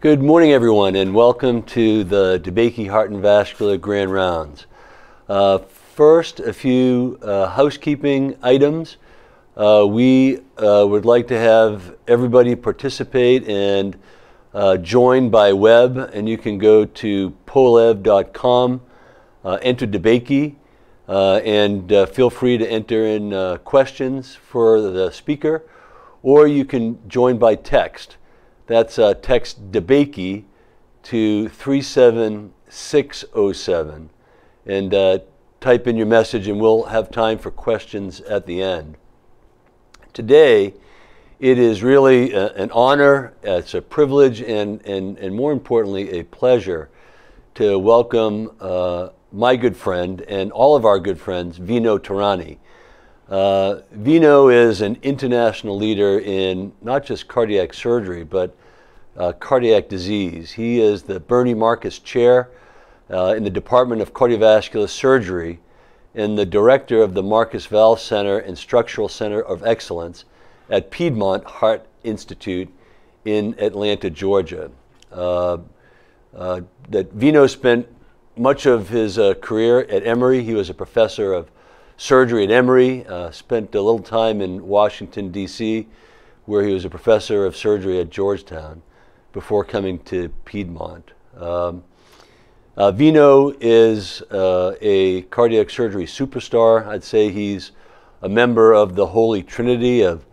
Good morning, everyone, and welcome to the DeBakey Heart and Vascular Grand Rounds. Uh, first, a few uh, housekeeping items. Uh, we uh, would like to have everybody participate and uh, join by web, and you can go to pollev.com, uh, enter DeBakey, and feel free to enter in questions for the speaker, or you can join by text. That's uh, text DeBakey to 37607 and uh, type in your message, and we'll have time for questions at the end. Today, it is really a, uh, an honor, it's a privilege, and, and, and more importantly, a pleasure to welcome uh, my good friend and all of our good friends, Vino Thourani. Uh, Vino is an international leader in not just cardiac surgery, but uh, cardiac disease. He is the Bernie Marcus Chair uh, in the Department of Cardiovascular Surgery and the director of the Marcus Valve Center and Structural Center of Excellence at Piedmont Heart Institute in Atlanta, Georgia. Uh, uh that Vino spent much of his uh, career at Emory. He was a professor of surgery at Emory, uh, spent a little time in Washington, D.C., where he was a professor of surgery at Georgetown before coming to Piedmont. Um, uh, Vino is uh, a cardiac surgery superstar. I'd say he's a member of the Holy Trinity of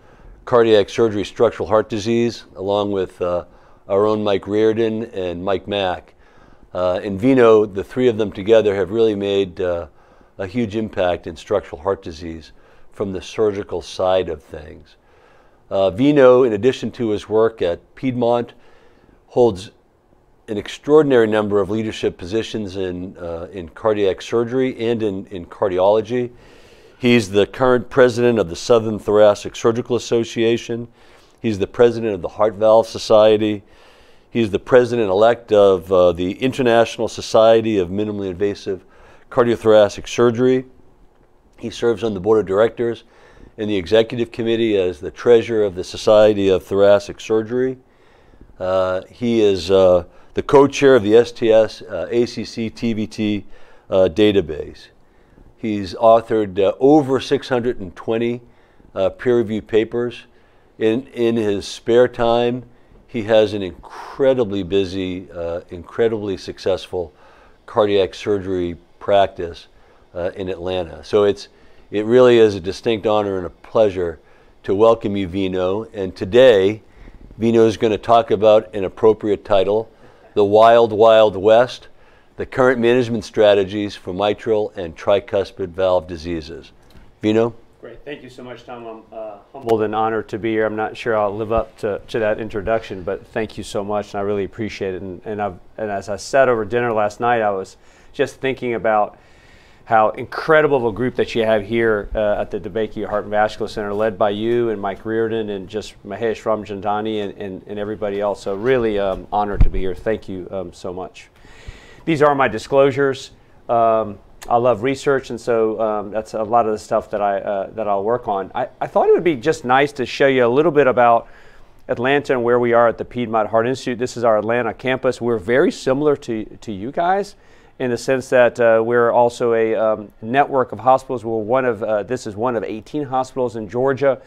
cardiac surgery structural heart disease, along with uh, our own Mike Reardon and Mike Mack. Uh, and Vino, the three of them together, have really made uh, a huge impact in structural heart disease from the surgical side of things. Uh, Vino, in addition to his work at Piedmont, holds an extraordinary number of leadership positions in, uh, in cardiac surgery and in, in cardiology. He's the current president of the Southern Thoracic Surgical Association. He's the president of the Heart Valve Society. He's the president elect of uh, the International Society of Minimally Invasive Cardiothoracic Surgery. He serves on the board of directors and the executive committee as the treasurer of the Society of Thoracic Surgery. Uh, he is uh, the co-chair of the STS uh, ACC TVT uh, database. He's authored uh, over 620 uh, peer-reviewed papers. In, in his spare time, he has an incredibly busy, incredibly successful cardiac surgery practice in Atlanta. So it's, it really is a distinct honor and a pleasure to welcome you, Vino. And today, Vino is going to talk about an appropriate title The Wild, Wild West The Current Management Strategies for Mitral and Tricuspid Valve Diseases. Vino? Great. Thank you so much, Tom. I'm uh, humbled and honored to be here. I'm not sure I'll live up to, to that introduction, but thank you so much, and I really appreciate it. And, and, and as I said over dinner last night, I was just thinking about how incredible of a group that you have here uh, at the DeBakey Heart and Vascular Center, led by you and Mike Reardon and just Mahesh Ramchandani and, and, and everybody else. So really um, honored to be here. Thank you um, so much. These are my disclosures. Um, I love research, and so um, that's a lot of the stuff that I uh, that I'll work on. I, I thought it would be just nice to show you a little bit about Atlanta and where we are at the Piedmont Heart Institute. This is our Atlanta campus. We're very similar to, to you guys in the sense that uh, we're also a um, network of hospitals. We're one of uh, this is one of 18 hospitals in Georgia.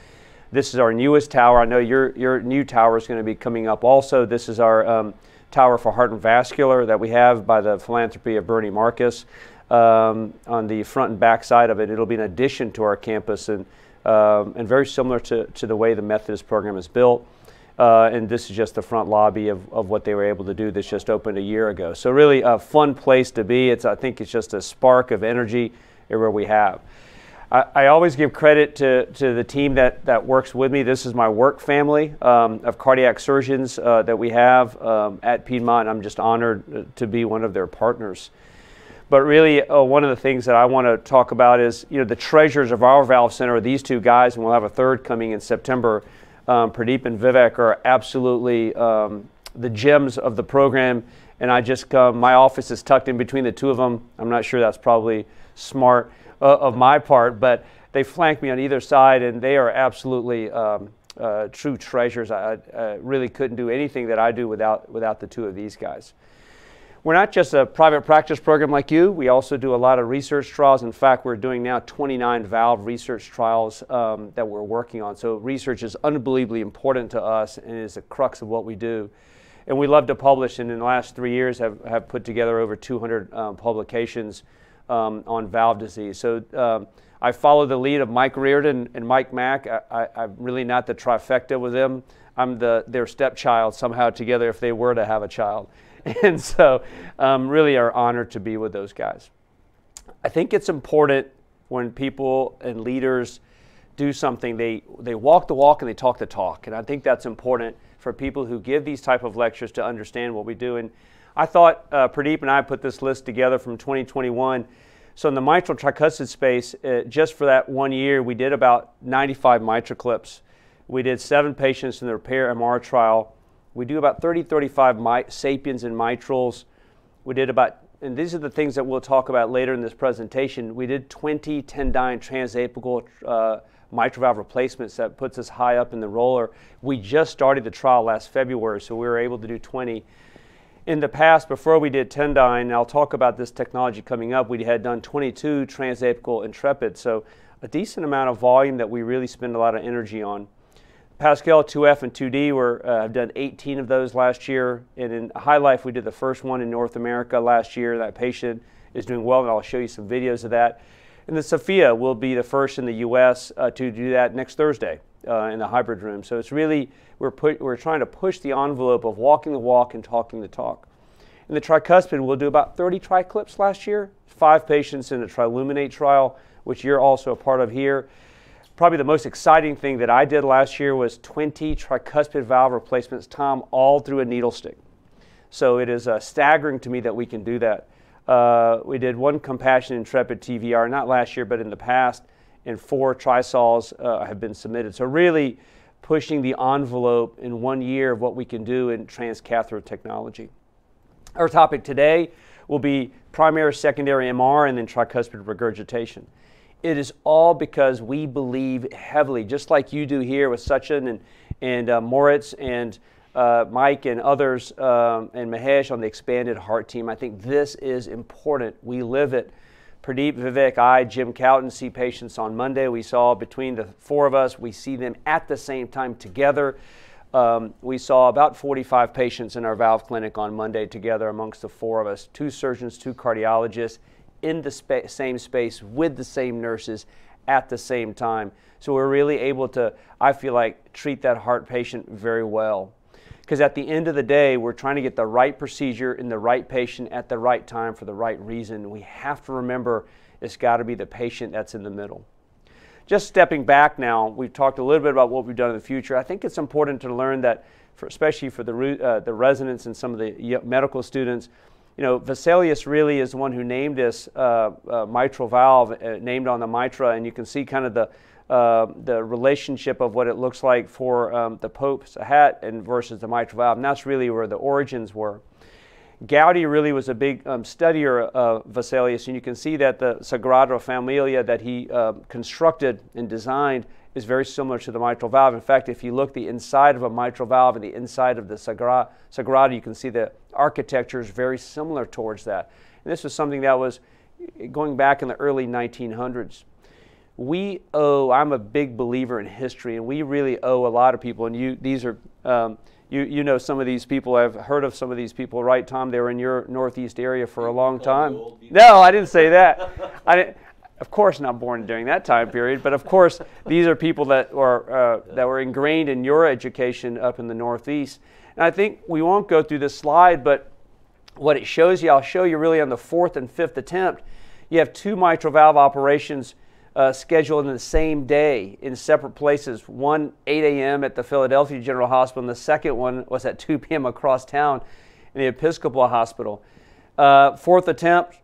This is our newest tower. I know your your new tower is going to be coming up also. This is our um, tower for heart and vascular that we have by the philanthropy of Bernie Marcus. Um, on the front and back side of it, it'll be an addition to our campus and um, and very similar to, to the way the Methodist program is built. Uh, and this is just the front lobby of, of what they were able to do this just opened a year ago. So really a fun place to be. It's, I think it's just a spark of energy where we have. I, I always give credit to, to the team that, that works with me. This is my work family um, of cardiac surgeons uh, that we have um, at Piedmont. I'm just honored to be one of their partners. But really, uh, one of the things that I want to talk about is, you know, the treasures of our valve center are these two guys, and we'll have a third coming in September um, Pradeep and Vivek are absolutely um, the gems of the program. And I just come, my office is tucked in between the two of them. I'm not sure that's probably smart uh, of my part, but they flank me on either side and they are absolutely um, uh, true treasures. I, I, really couldn't do anything that I do without, without the two of these guys. We're not just a private practice program like you. We also do a lot of research trials. In fact, we're doing now 29 valve research trials um, that we're working on. So research is unbelievably important to us and is the crux of what we do. And we love to publish, and in the last three years have, have put together over 200 um, publications um, on valve disease. So um, I follow the lead of Mike Reardon and Mike Mack. I, am really not the trifecta with them. I'm the, their stepchild somehow together if they were to have a child. And so, um, really, are honored to be with those guys. I think it's important when people and leaders do something, they, they walk the walk and they talk the talk. And I think that's important for people who give these type of lectures to understand what we do. And I thought uh, Pradeep and I put this list together from 2021 so in the mitral tricuspid space, uh, just for that one year, we did about 95 mitral clips. We did seven patients in the repair MR trial. We do about 30, 35 mi- sapiens and mitrals. We did about, and these are the things that we'll talk about later in this presentation. We did 20 Tendyne transapical uh, mitral valve replacements that puts us high up in the roller. We just started the trial last February, so we were able to do 20 in the past, before we did Tendyne, and I'll talk about this technology coming up, we had done 22 transapical Intrepid, so a decent amount of volume that we really spend a lot of energy on. Pascal 2F and 2D were uh, have done 18 of those last year, and in High Life we did the first one in North America last year. That patient is doing well, and I'll show you some videos of that. And the Cephea will be the first in the U.S. Uh, to do that next Thursday uh, in the hybrid room. So it's really, we're, put, we're trying to push the envelope of walking the walk and talking the talk. In the tricuspid, we'll do about 30 TriClips last year, five patients in the Triluminate trial, which you're also a part of here. Probably the most exciting thing that I did last year was 20 tricuspid valve replacements, Tom, all through a needle stick. So it is uh, staggering to me that we can do that. Uh, we did one Compassion Intrepid TVR, not last year, but in the past and four trisols uh, have been submitted. So really pushing the envelope in one year of what we can do in transcatheter technology. Our topic today will be primary, secondary MR, and then tricuspid regurgitation. It is all because we believe heavily, just like you do here with Sachin and, and uh, Moritz and uh, Mike and others um, and Mahesh on the expanded heart team. I think this is important. We live it. Pradeep, Vivek, I, Jim Cowton see patients on Monday. We saw between the four of us, we see them at the same time together. Um, we saw about 45 patients in our valve clinic on Monday together amongst the four of us two surgeons, two cardiologists in the spa- same space with the same nurses at the same time. So we're really able to, I feel like, treat that heart patient very well. Because at the end of the day, we're trying to get the right procedure in the right patient at the right time for the right reason. We have to remember it's got to be the patient that's in the middle. Just stepping back now, we've talked a little bit about what we've done in the future. I think it's important to learn that, for, especially for the, uh, the residents and some of the medical students, you know, Vesalius really is the one who named this uh, uh, mitral valve, uh, named on the mitra, and you can see kind of the uh, the relationship of what it looks like for um, the Pope's hat and versus the mitral valve. And that's really where the origins were. Gaudi really was a big um, studier of Vesalius, and you can see that the Sagrada Familia that he uh, constructed and designed is very similar to the mitral valve. In fact, if you look the inside of a mitral valve and the inside of the Sagrada, Sagrada you can see the architecture is very similar towards that. And this was something that was going back in the early 1900s we owe, I'm a big believer in history, and we really owe a lot of people, and you, these are, um, you, you know some of these people, I've heard of some of these people, right, Tom? They were in your Northeast area for a long time. No, I didn't say that. I didn't, of course not born during that time period, but of course these are people that were, uh, that were ingrained in your education up in the Northeast. And I think we won't go through this slide, but what it shows you, I'll show you really on the fourth and fifth attempt, you have two mitral valve operations uh, scheduled in the same day in separate places. One 8 a.m. at the Philadelphia General Hospital, and the second one was at 2 p.m. across town in the Episcopal Hospital. Uh, fourth attempt,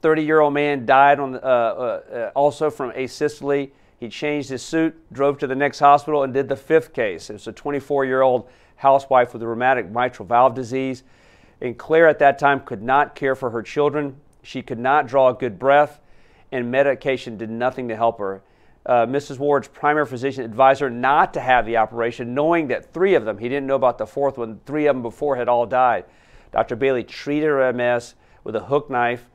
30-year-old man died on uh, uh, also from asystole. He changed his suit, drove to the next hospital, and did the fifth case. It was a 24-year-old housewife with a rheumatic mitral valve disease. And Claire at that time could not care for her children. She could not draw a good breath and medication did nothing to help her. uh, Mrs. Ward's primary physician advised her not to have the operation, knowing that three of them, he didn't know about the fourth one, three of them before had all died. Dr. Bailey treated her MS with a hook knife.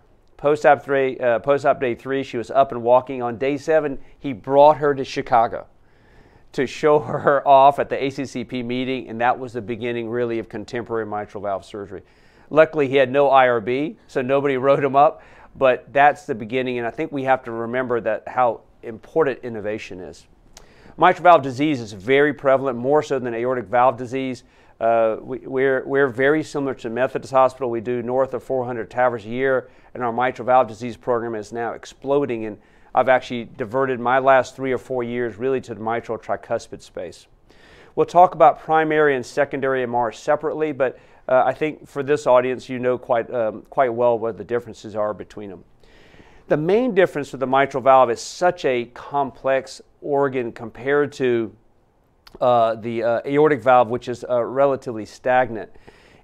Post op, three, uh, post op day three, she was up and walking. On day seven, he brought her to Chicago to show her off at the ACCP meeting, and that was the beginning, really, of contemporary mitral valve surgery. Luckily, he had no IRB, so nobody wrote him up, but that's the beginning, and I think we have to remember that how important innovation is. Mitral valve disease is very prevalent, more so than aortic valve disease. Uh, we, are we're, we're very similar to Methodist Hospital. We do north of 400 TAVRs a year, and our mitral valve disease program is now exploding. And I've actually diverted my last three or four years really to the mitral tricuspid space. We'll talk about primary and secondary MR separately, but uh, I think for this audience, you know quite, um, quite well what the differences are between them. The main difference with the mitral valve is such a complex organ compared to uh, the uh, aortic valve, which is uh, relatively stagnant.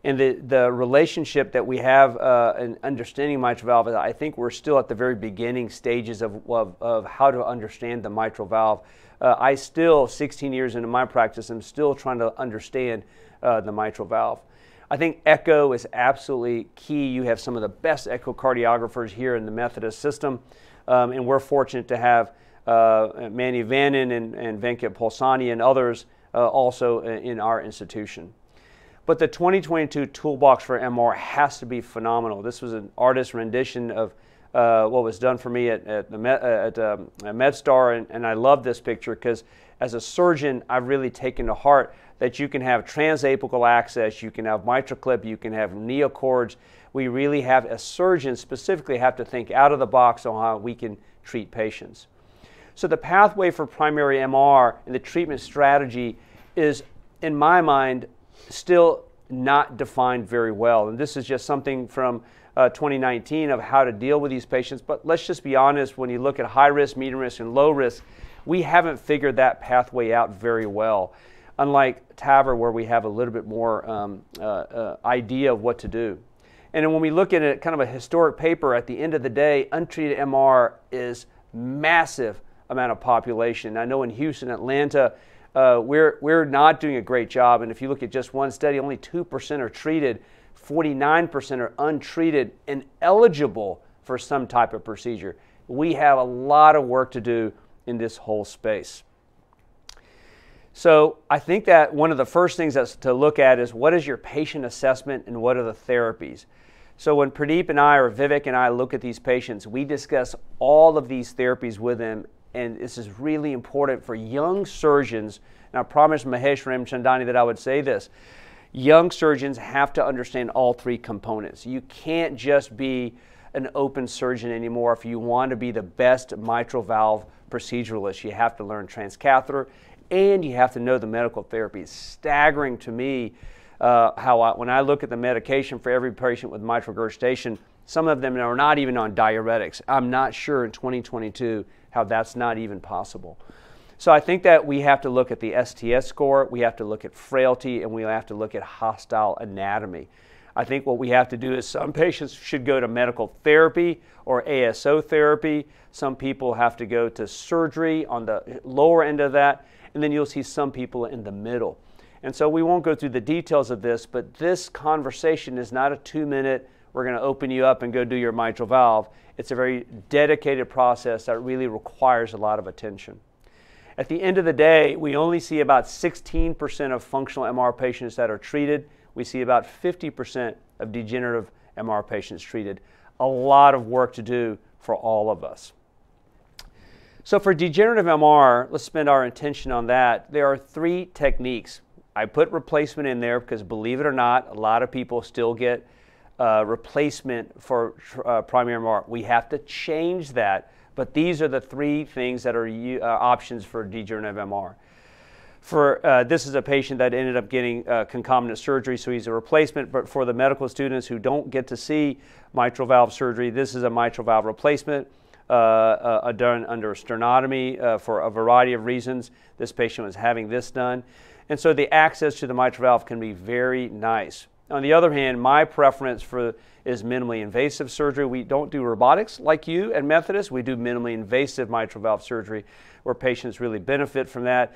And the, the relationship that we have uh, in understanding mitral valve, I think we're still at the very beginning stages of, of, of how to understand the mitral valve. Uh, I still, 16 years into my practice, am still trying to understand uh, the mitral valve. I think echo is absolutely key. You have some of the best echocardiographers here in the Methodist system, um, and we're fortunate to have uh, Mani Vannan and, and Venkat Polsani and others uh, also in our institution. But the 2022 toolbox for MR has to be phenomenal. This was an artist rendition of uh, what was done for me at, at, uh, at, um, MedStar, and, and I love this picture because as a surgeon, I've really taken to heart that you can have transapical access, you can have MitraClip, you can have neocords. We really have, as surgeons specifically, have to think out of the box on how we can treat patients. So the pathway for primary MR and the treatment strategy is, in my mind, still not defined very well. And this is just something from uh, 2019 of how to deal with these patients. But let's just be honest, when you look at high risk, medium risk, and low risk, we haven't figured that pathway out very well unlike TAVR, where we have a little bit more um, uh, uh, idea of what to do. And when we look at it, kind of a historic paper, at the end of the day, untreated MR is massive amount of population. I know in Houston, Atlanta, uh, we're, we're not doing a great job. And if you look at just one study, only 2% are treated, 49% are untreated and eligible for some type of procedure. We have a lot of work to do in this whole space. So I think that one of the first things that's to look at is what is your patient assessment and what are the therapies. So when Pradeep and I or Vivek and I look at these patients, we discuss all of these therapies with them, and this is really important for young surgeons. And I promised Mahesh Ramchandani that I would say this. Young surgeons have to understand all three components. You can't just be an open surgeon anymore if you want to be the best mitral valve proceduralist. You have to learn transcatheter and you have to know the medical therapy. It's staggering to me uh, how I, when I look at the medication for every patient with mitral regurgitation, some of them are not even on diuretics. I'm not sure in 2022 how that's not even possible. So I think that we have to look at the STS score, we have to look at frailty, and we have to look at hostile anatomy. I think what we have to do is some patients should go to medical therapy or ASO therapy. Some people have to go to surgery on the lower end of that and then you'll see some people in the middle. And so we won't go through the details of this, but this conversation is not a two minute, we're going to open you up and go do your mitral valve. It's a very dedicated process that really requires a lot of attention. At the end of the day, we only see about 16% of functional MR patients that are treated. We see about 50% of degenerative MR patients treated. A lot of work to do for all of us. So for degenerative MR, let's spend our attention on that. There are three techniques. I put replacement in there because believe it or not, a lot of people still get uh, replacement for uh, primary MR. We have to change that, but these are the three things that are uh, options for degenerative MR. For uh, this is a patient that ended up getting uh, concomitant surgery, so he's a replacement. But for the medical students who don't get to see mitral valve surgery, this is a mitral valve replacement. Uh, done under sternotomy for a variety of reasons. This patient was having this done. And so the access to the mitral valve can be very nice. On the other hand, my preference for is minimally invasive surgery. We don't do robotics like you at Methodist. We do minimally invasive mitral valve surgery where patients really benefit from that.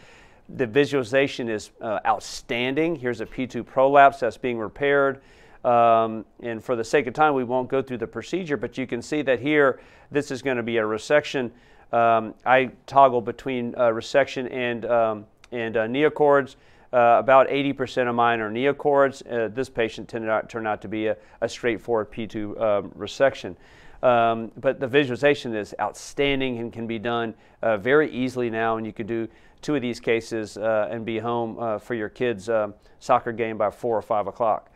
The visualization is uh, outstanding. Here's a P2 prolapse that's being repaired. Um, and for the sake of time, we won't go through the procedure, but you can see that here, this is going to be a resection. Um, I toggle between uh, resection and, um, and uh, neocords. Uh, about 80% of mine are neocords. Uh, this patient turned out, turned out to be a, a straightforward P2 um, resection. Um, but the visualization is outstanding and can be done uh, very easily now, and you can do two of these cases uh, and be home uh, for your kids' um, soccer game by four or five o'clock.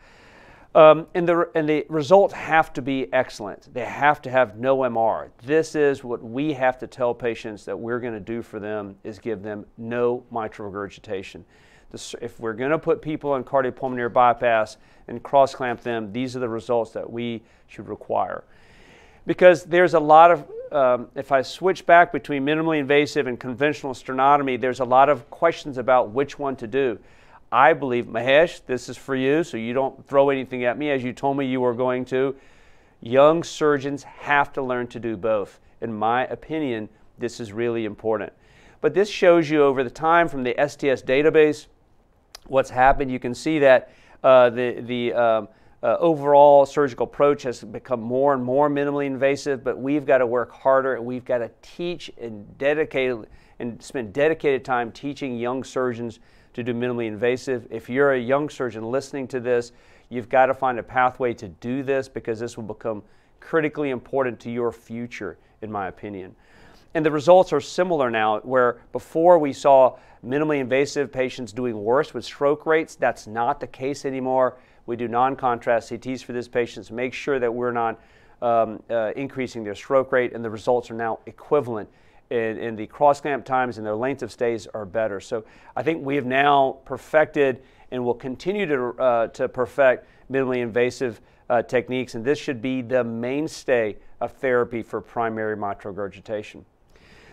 Um, and, the, and the results have to be excellent. They have to have no MR. This is what we have to tell patients that we're going to do for them is give them no mitral regurgitation. If we're going to put people on cardiopulmonary bypass and cross clamp them, these are the results that we should require. Because there's a lot of, um, if I switch back between minimally invasive and conventional sternotomy, there's a lot of questions about which one to do. I believe, Mahesh, this is for you, so you don't throw anything at me as you told me you were going to. Young surgeons have to learn to do both. In my opinion, this is really important. But this shows you over the time from the STS database what's happened. You can see that uh, the, the um, uh, overall surgical approach has become more and more minimally invasive, but we've got to work harder and we've got to teach and dedicate and spend dedicated time teaching young surgeons to do minimally invasive. If you're a young surgeon listening to this, you've got to find a pathway to do this because this will become critically important to your future, in my opinion. And the results are similar now, where before we saw minimally invasive patients doing worse with stroke rates. That's not the case anymore. We do non contrast CTs for these patients, make sure that we're not um, uh, increasing their stroke rate, and the results are now equivalent and, and the cross clamp times and their length of stays are better. So I think we have now perfected and will continue to, uh, to perfect minimally invasive uh, techniques, and this should be the mainstay of therapy for primary mitral regurgitation.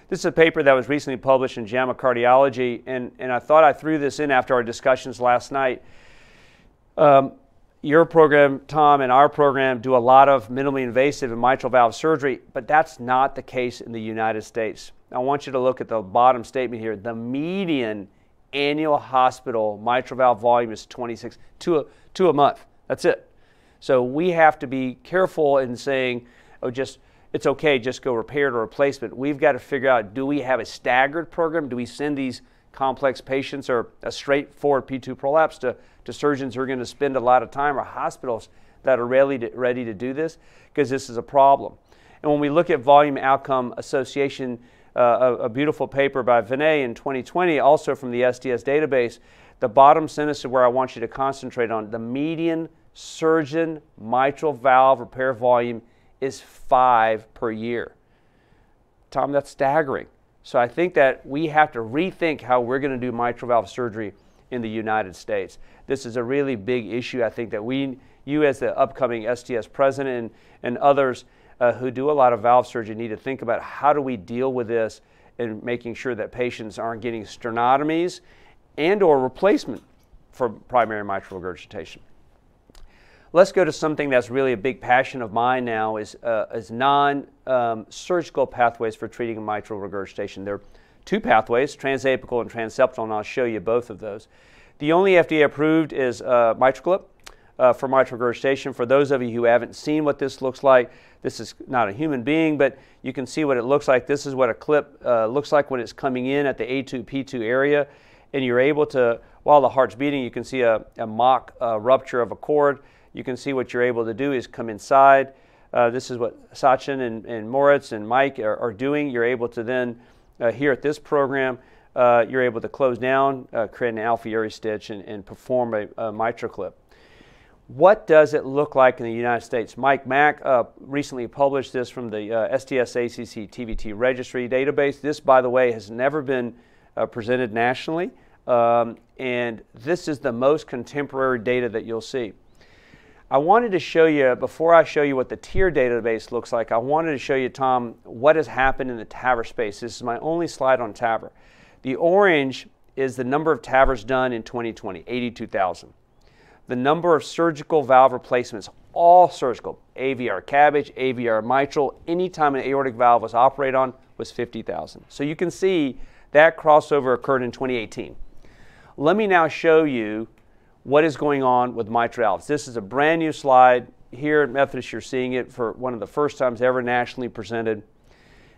This is a paper that was recently published in JAMA Cardiology, and, and I thought I threw this in after our discussions last night. Um, your program, Tom, and our program do a lot of minimally invasive and mitral valve surgery, but that's not the case in the United States. I want you to look at the bottom statement here. The median annual hospital mitral valve volume is 26, two a, two a month. That's it. So we have to be careful in saying, oh, just it's okay, just go repair or replacement. We've got to figure out do we have a staggered program? Do we send these complex patients or a straightforward P2 prolapse to, to surgeons who are going to spend a lot of time or hospitals that are ready to, ready to do this because this is a problem. And when we look at volume outcome association, uh, a, a, beautiful paper by Vinay in 2020, also from the STS database, the bottom sentence is where I want you to concentrate on. The median surgeon mitral valve repair volume is five per year. Tom, that's staggering. So I think that we have to rethink how we're going to do mitral valve surgery in the United States. This is a really big issue. I think that we, you as the upcoming STS president and, and others uh, who do a lot of valve surgery need to think about how do we deal with this and making sure that patients aren't getting sternotomies and or replacement for primary mitral regurgitation. Let's go to something that's really a big passion of mine now is, uh, is non-surgical um, pathways for treating mitral regurgitation. There are two pathways, transapical and transeptal, and I'll show you both of those. The only FDA approved is uh, MitraClip uh, for mitral regurgitation. For those of you who haven't seen what this looks like, this is not a human being, but you can see what it looks like. This is what a clip uh, looks like when it's coming in at the A2, P2 area, and you're able to, while the heart's beating, you can see a, a mock uh, rupture of a cord you can see what you're able to do is come inside. Uh, this is what Sachin and, and Moritz and Mike are, are, doing. You're able to then, uh, here at this program, uh, you're able to close down, uh, create an Alfieri stitch, and, and perform a, a MitraClip. What does it look like in the United States? Mike Mack uh, recently published this from the uh, STS ACC TVT registry database. This, by the way, has never been presented nationally, um, and this is the most contemporary data that you'll see. I wanted to show you, before I show you what the TEER database looks like, I wanted to show you, Tom, what has happened in the TAVR space. This is my only slide on TAVR. The orange is the number of TAVRs done in 2020, 82,000. the number of surgical valve replacements, all surgical, AVR CABG, AVR mitral, anytime an aortic valve was operated on was 50,000. So you can see that crossover occurred in 2018. Let me now show you what is going on with mitral valves. This is a brand new slide. Here at Methodist, you're seeing it for one of the first times ever nationally presented.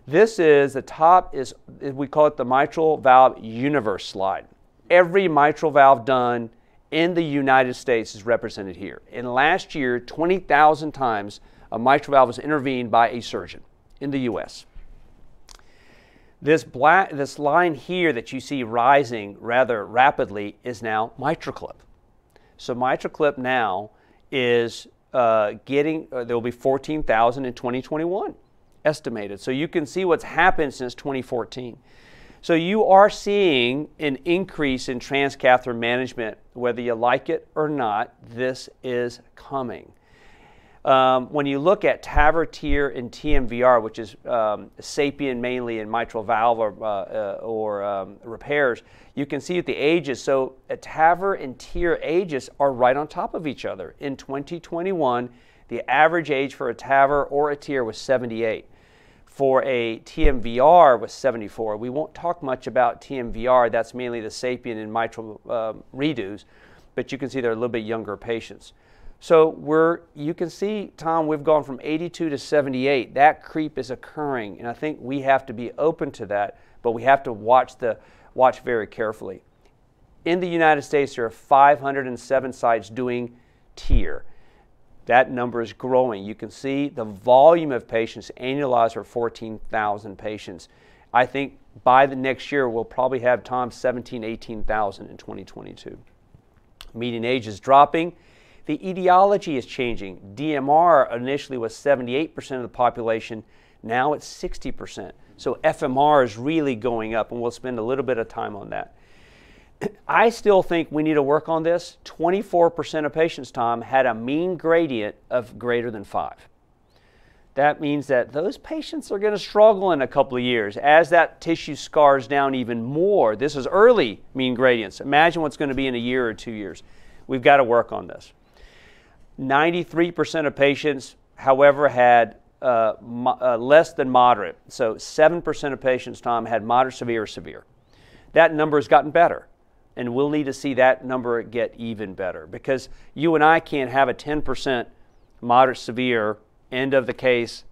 This is the top is we call it the mitral valve universe slide. Every mitral valve done in the United States is represented here. In last year, 20,000 times a mitral valve was intervened by a surgeon in the US. This, black, this line here that you see rising rather rapidly is now MitraClip. So MitraClip now is uh, getting, uh, there will be 14,000 in 2021 estimated. So you can see what's happened since 2014. So you are seeing an increase in transcatheter management, whether you like it or not, this is coming. Um, when you look at TAVR, TEER, and TMVR, which is um, SAPIEN mainly in mitral valve or, uh, uh, or um, repairs, you can see at the ages. So a TAVR and TEER ages are right on top of each other. In 2021, the average age for a TAVR or a TEER was 78 for a TMVR was 74. We won't talk much about TMVR. That's mainly the sapien and mitral uh, redos, but you can see they're a little bit younger patients. So we're, you can see, Tom, we've gone from 82 to 78. That creep is occurring, and I think we have to be open to that, but we have to watch, the, watch very carefully. In the United States, there are 507 sites doing TEER. that number is growing. You can see the volume of patients annualized are 14,000 patients. I think by the next year, we'll probably have Tom 17, 18,000 in 2022. Median age is dropping. The etiology is changing. DMR initially was 78% of the population. Now it's 60%. So FMR is really going up, and we'll spend a little bit of time on that. I still think we need to work on this. 24% of patients, Tom, had a mean gradient of greater than 5. That means that those patients are going to struggle in a couple of years as that tissue scars down even more. This is early mean gradients. Imagine what's going to be in a year or two years. We've got to work on this. 93% of patients, however, had uh, mo- uh, less than moderate. So 7% of patients, Tom, had moderate, severe, or severe. That number has gotten better and we'll need to see that number get even better because you and I can't have a 10% moderate severe end of the case,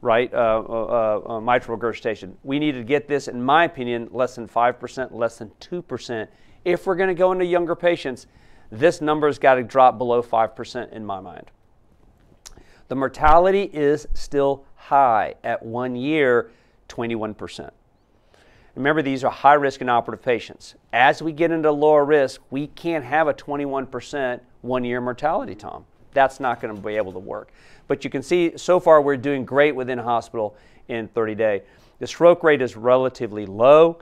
right? Uh, uh, uh, mitral regurgitation. We need to get this, in my opinion, less than 5%, less than 2%. If we're going to go into younger patients, this number has got to drop below 5% in my mind. The mortality is still high at one year, 21%. Remember, these are high risk and operative patients. As we get into lower risk, we can't have a 21% one year mortality, Tom. That's not going to be able to work. But you can see so far we're doing great within hospital in 30 day. The stroke rate is relatively low,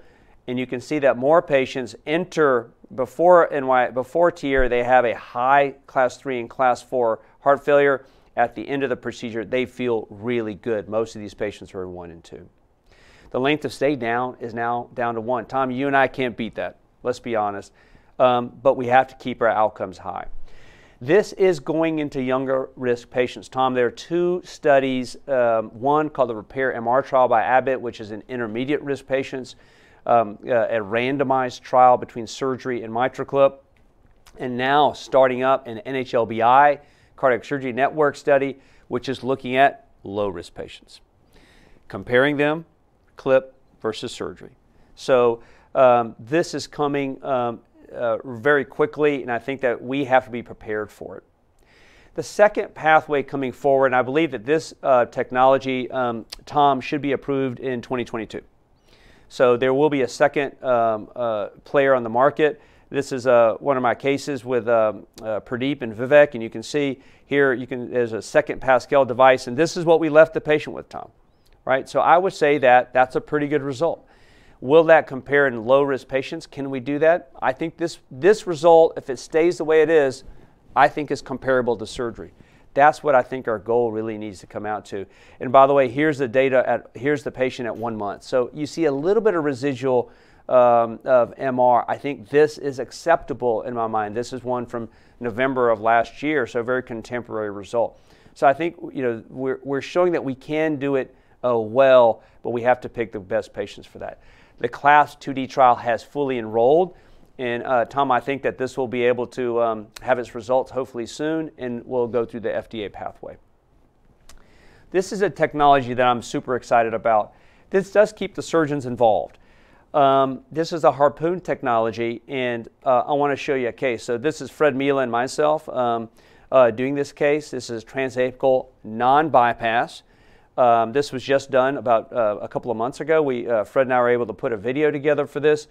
and you can see that more patients enter before NY, before TEER, they have a high class 3 and class 4 heart failure. At the end of the procedure, they feel really good. Most of these patients are in 1 and 2. The length of stay down is now down to one. Tom, you and I can't beat that. Let's be honest. Um, but we have to keep our outcomes high. This is going into younger risk patients. Tom, there are two studies. Um, one called the Repair MR trial by Abbott, which is in intermediate risk patients, um, uh, a randomized trial between surgery and MitraClip. And now starting up an NHLBI cardiac surgery network study, which is looking at low risk patients. Comparing them clip versus surgery. So um, this is coming um, uh, very quickly, and I think that we have to be prepared for it. The second pathway coming forward, and I believe that this uh, technology, um, Tom, should be approved in 2022. So there will be a second um, uh, player on the market. This is uh, one of my cases with um, uh, Pradeep and Vivek, and you can see here you can there's a second Pascal device, and this is what we left the patient with, Tom right? So I would say that that's a pretty good result. Will that compare in low risk patients? Can we do that? I think this, this result, if it stays the way it is, I think is comparable to surgery. That's what I think our goal really needs to come out to. And by the way, here's the data at here's the patient at one month. So you see a little bit of residual um, of MR, I think this is acceptable in my mind. This is one from November of last year, so a very contemporary result. So I think you know we're, we're showing that we can do it uh, well, but we have to pick the best patients for that. The CLASP 2D trial has fully enrolled. And uh, Tom, I think that this will be able to um, have its results hopefully soon and will go through the FDA pathway. This is a technology that I'm super excited about. This does keep the surgeons involved. Um, this is a harpoon technology, and uh, I want to show you a case. So this is Fred Mila and myself um, uh, doing this case. This is transapical non-bypass. Um, this was just done about uh, a couple of months ago. We, uh, Fred and I were able to put a video together for this.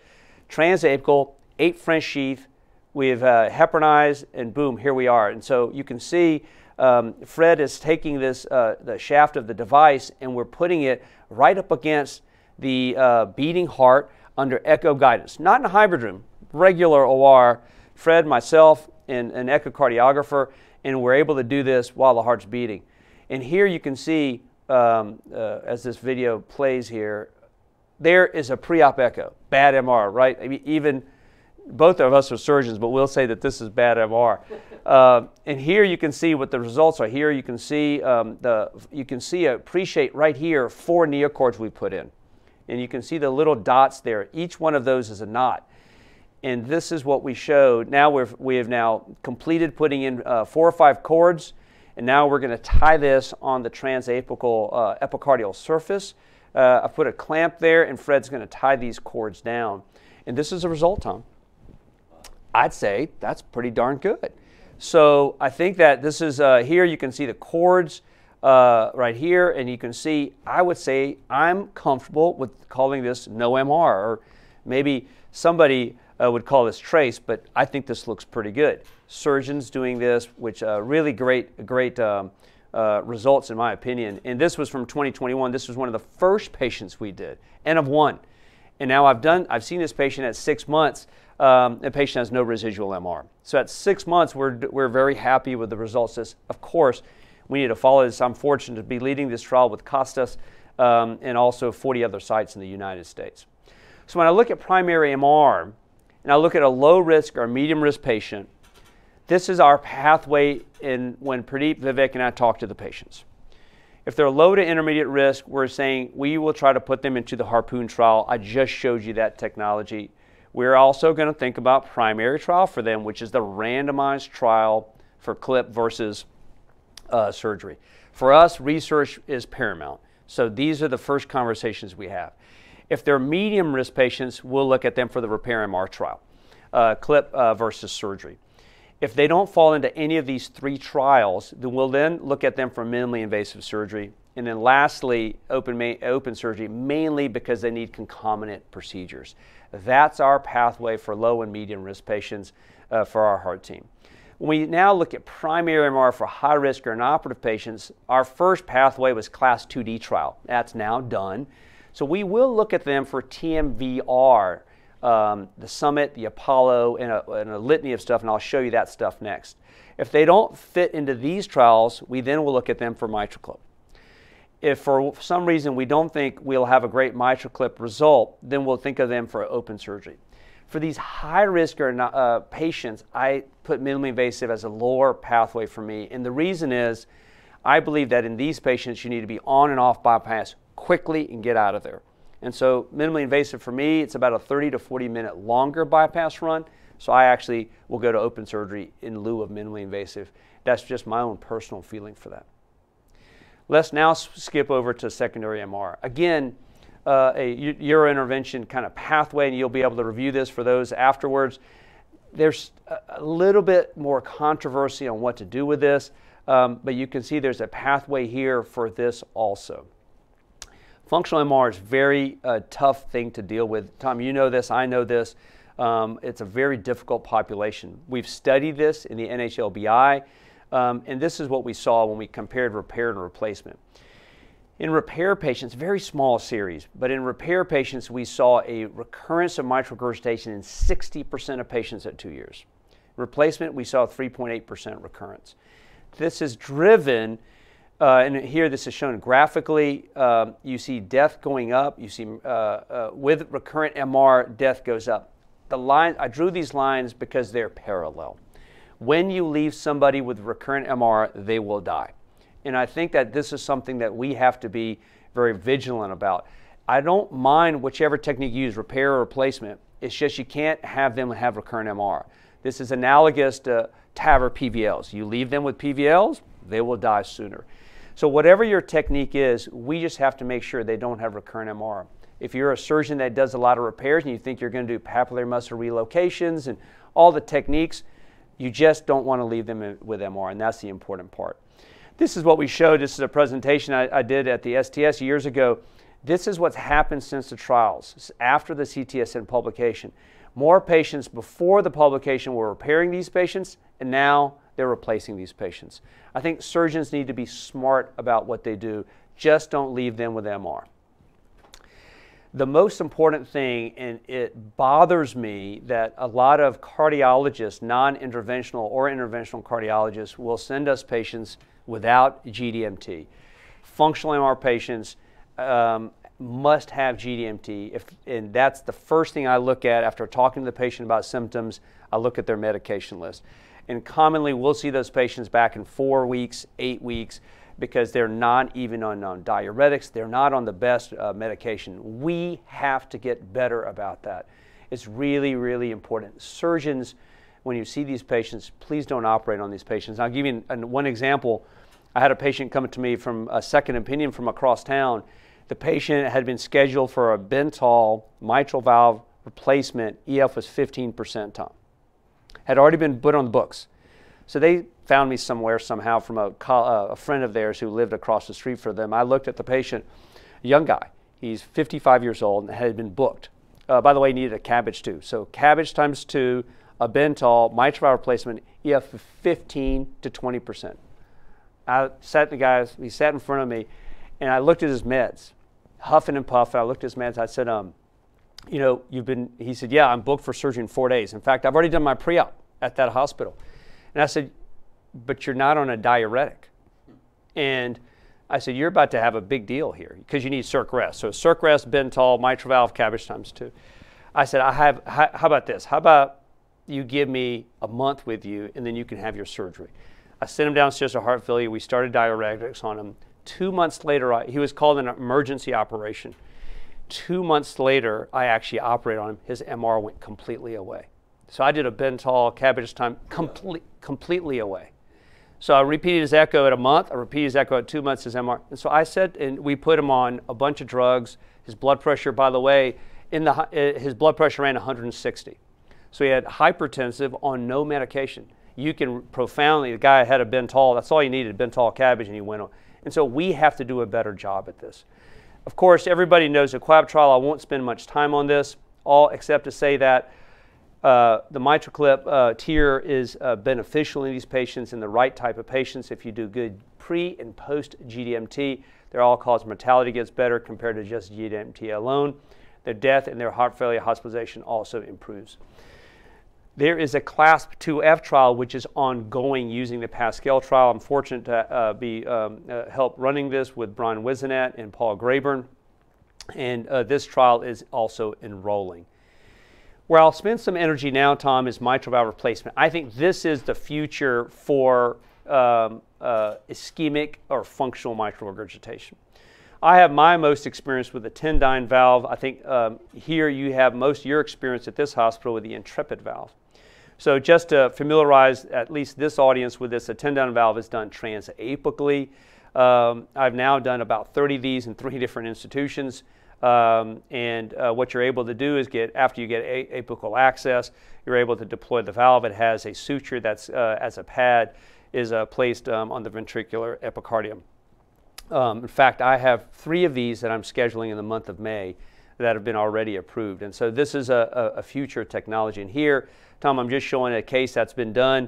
Transapical, eight French sheath. We've uh, heparinized, and boom, here we are. And so you can see um, Fred is taking this uh, the shaft of the device, and we're putting it right up against the uh, beating heart under echo guidance, not in a hybrid room, regular OR. Fred, myself, and an echocardiographer, and we're able to do this while the heart's beating. And here you can see um, uh, as this video plays here, there is a pre-op echo, bad MR, right? I mean, even both of us are surgeons, but we'll say that this is bad MR. Uh, and here you can see what the results are. Here you can see um, the you can see appreciate right here four neocords we put in, and you can see the little dots there. Each one of those is a knot, and this is what we showed. Now we've we have now completed putting in uh, four or five cords and now we're going to tie this on the transapical uh, epicardial surface. Uh, I put a clamp there, and Fred's going to tie these cords down. And this is a result, Tom. I'd say that's pretty darn good. So I think that this is uh, here. You can see the cords uh, right here, and you can see. I would say I'm comfortable with calling this no MR, or maybe somebody uh, would call this trace, but I think this looks pretty good. Surgeons doing this, which uh, really great, great um, uh, results in my opinion. And this was from 2021. This was one of the first patients we did, N of one. And now I've done, I've seen this patient at six months. Um, the patient has no residual MR. So at six months, we're, we're very happy with the results. This, of course, we need to follow this. I'm fortunate to be leading this trial with Costas um, and also 40 other sites in the United States. So when I look at primary MR, and I look at a low risk or medium risk patient, this is our pathway in when Pradeep, Vivek, and I talk to the patients. If they're low to intermediate risk, we're saying we will try to put them into the Harpoon trial. I just showed you that technology. We're also going to think about primary trial for them, which is the randomized trial for CLIP versus uh, surgery. For us, research is paramount. So these are the first conversations we have. If they're medium risk patients, we'll look at them for the repair MR trial, uh, CLIP uh, versus surgery. If they don't fall into any of these three trials, then we'll then look at them for minimally invasive surgery. And then lastly, open, open surgery, mainly because they need concomitant procedures. That's our pathway for low and medium risk patients uh, for our heart team. When we now look at primary MR for high risk or inoperative patients, our first pathway was CLASP 2D trial. That's now done. So we will look at them for TMVR, um, the Summit, the Apollo, and a, and a litany of stuff, and I'll show you that stuff next. If they don't fit into these trials, we then will look at them for MitraClip. If for some reason we don't think we'll have a great MitraClip result, then we'll think of them for open surgery. For these high risk or not, uh, patients, I put minimally invasive as a lower pathway for me. And the reason is I believe that in these patients, you need to be on and off bypass quickly and get out of there. And so minimally invasive for me, it's about a 30 to 40 minute longer bypass run. So I actually will go to open surgery in lieu of minimally invasive. That's just my own personal feeling for that. Let's now skip over to secondary MR. Again, uh, a euro intervention kind of pathway, and you'll be able to review this for those afterwards. There's a little bit more controversy on what to do with this, um, but you can see there's a pathway here for this also. Functional MR is very uh, tough thing to deal with. Tom, you know this, I know this. Um, it's a very difficult population. We've studied this in the NHLBI, um, and this is what we saw when we compared repair and replacement. In repair patients, very small series, but in repair patients, we saw a recurrence of mitral regurgitation in 60% of patients at two years. Replacement, we saw 3.8% recurrence. This is driven Uh, and here this is shown graphically. Um, you see death going up. You see uh, uh, with recurrent MR, death goes up. The line, I drew these lines because they're parallel. When you leave somebody with recurrent MR, they will die. And I think that this is something that we have to be very vigilant about. I don't mind whichever technique you use, repair or replacement. It's just you can't have them have recurrent MR. This is analogous to TAVR PVLs. You leave them with PVLs, they will die sooner. So whatever your technique is, we just have to make sure they don't have recurrent MR. If you're a surgeon that does a lot of repairs and you think you're going to do papillary muscle relocations and all the techniques, you just don't want to leave them with MR, and that's the important part. This is what we showed. This is a presentation I, I did at the STS years ago. This is what's happened since the trials, after the CTSN publication. More patients before the publication were repairing these patients, and now they're replacing these patients. I think surgeons need to be smart about what they do. Just don't leave them with MR. The most important thing, and it bothers me that a lot of cardiologists, non interventional or interventional cardiologists, will send us patients without GDMT. Functional MR patients um, must have GDMT, if, and that's the first thing I look at after talking to the patient about symptoms. I look at their medication list. And commonly, we'll see those patients back in four weeks, eight weeks, because they're not even on, on diuretics, they're not on the best uh, medication. We have to get better about that. It's really, really important. Surgeons, when you see these patients, please don't operate on these patients. I'll give you an, one example. I had a patient come to me from a second opinion from across town. The patient had been scheduled for a Bentall mitral valve replacement. EF was 15% time. Had already been put on the books. So they found me somewhere somehow from a, uh, a friend of theirs who lived across the street for them. I looked at the patient, a young guy. He's 55 years old and had been booked. Uh, by the way, he needed a cabbage too. So cabbage times two, a Bentall, mitral replacement, EF 15 to 20 percent. I sat the guy, he sat in front of me, and I looked at his meds, huffing and puffing. I looked at his meds. I said, um, you know, you've been, he said, yeah, I'm booked for surgery in four days. In fact, I've already done my pre op at that hospital. And I said, but you're not on a diuretic. And I said, you're about to have a big deal here because you need circ arrest. So circ arrest, Bentall, mitral valve, cabbage times two. I said, I have, how, how about this? How about you give me a month with you and then you can have your surgery? I sent him downstairs to heart failure. We started diuretics on him. Two months later, I, he was called an emergency operation. Two months later, I actually operated on him. His MR went completely away. So I did a Bentall cabbage time complete, completely away. So I repeated his echo at a month. I repeated his echo at two months, his MR. And so I said, and we put him on a bunch of drugs. His blood pressure, by the way, in the, uh, his blood pressure ran 160. So he had hypertensive on no medication. You can profoundly, the guy had a Bentall, that's all you needed, Bentall cabbage, and he went on. And so we have to do a better job at this. Of course, everybody knows the COAPT trial. I won't spend much time on this, all except to say that uh, the MitraClip uh, TEER is uh, beneficial in these patients in the right type of patients. If you do good pre and post GDMT, their all-cause mortality gets better compared to just GDMT alone. Their death and their heart failure hospitalization also improves. There is a CLASP 2F trial which is ongoing using the Pascal trial. I'm fortunate to uh, be um, uh, help running this with Brian Whisenant and Paul Grayburn, and uh, this trial is also enrolling. Where I'll spend some energy now, Tom, is mitral valve replacement. I think this is the future for um, uh, ischemic or functional mitral regurgitation. I have my most experience with the Tendyne valve. I think um, here you have most of your experience at this hospital with the Intrepid valve. So just to familiarize at least this audience with this, a Tendyne valve is done transapically. Um, I've now done about 30 of these in three different institutions. Um, and uh, what you're able to do is get, after you get apical access, you're able to deploy the valve. It has a suture that's, uh, as a pad, is uh, placed um, on the ventricular epicardium. Um, in fact, I have three of these that I'm scheduling in the month of May that have been already approved. And so this is a, a future technology. And here, Tom, I'm just showing a case that's been done.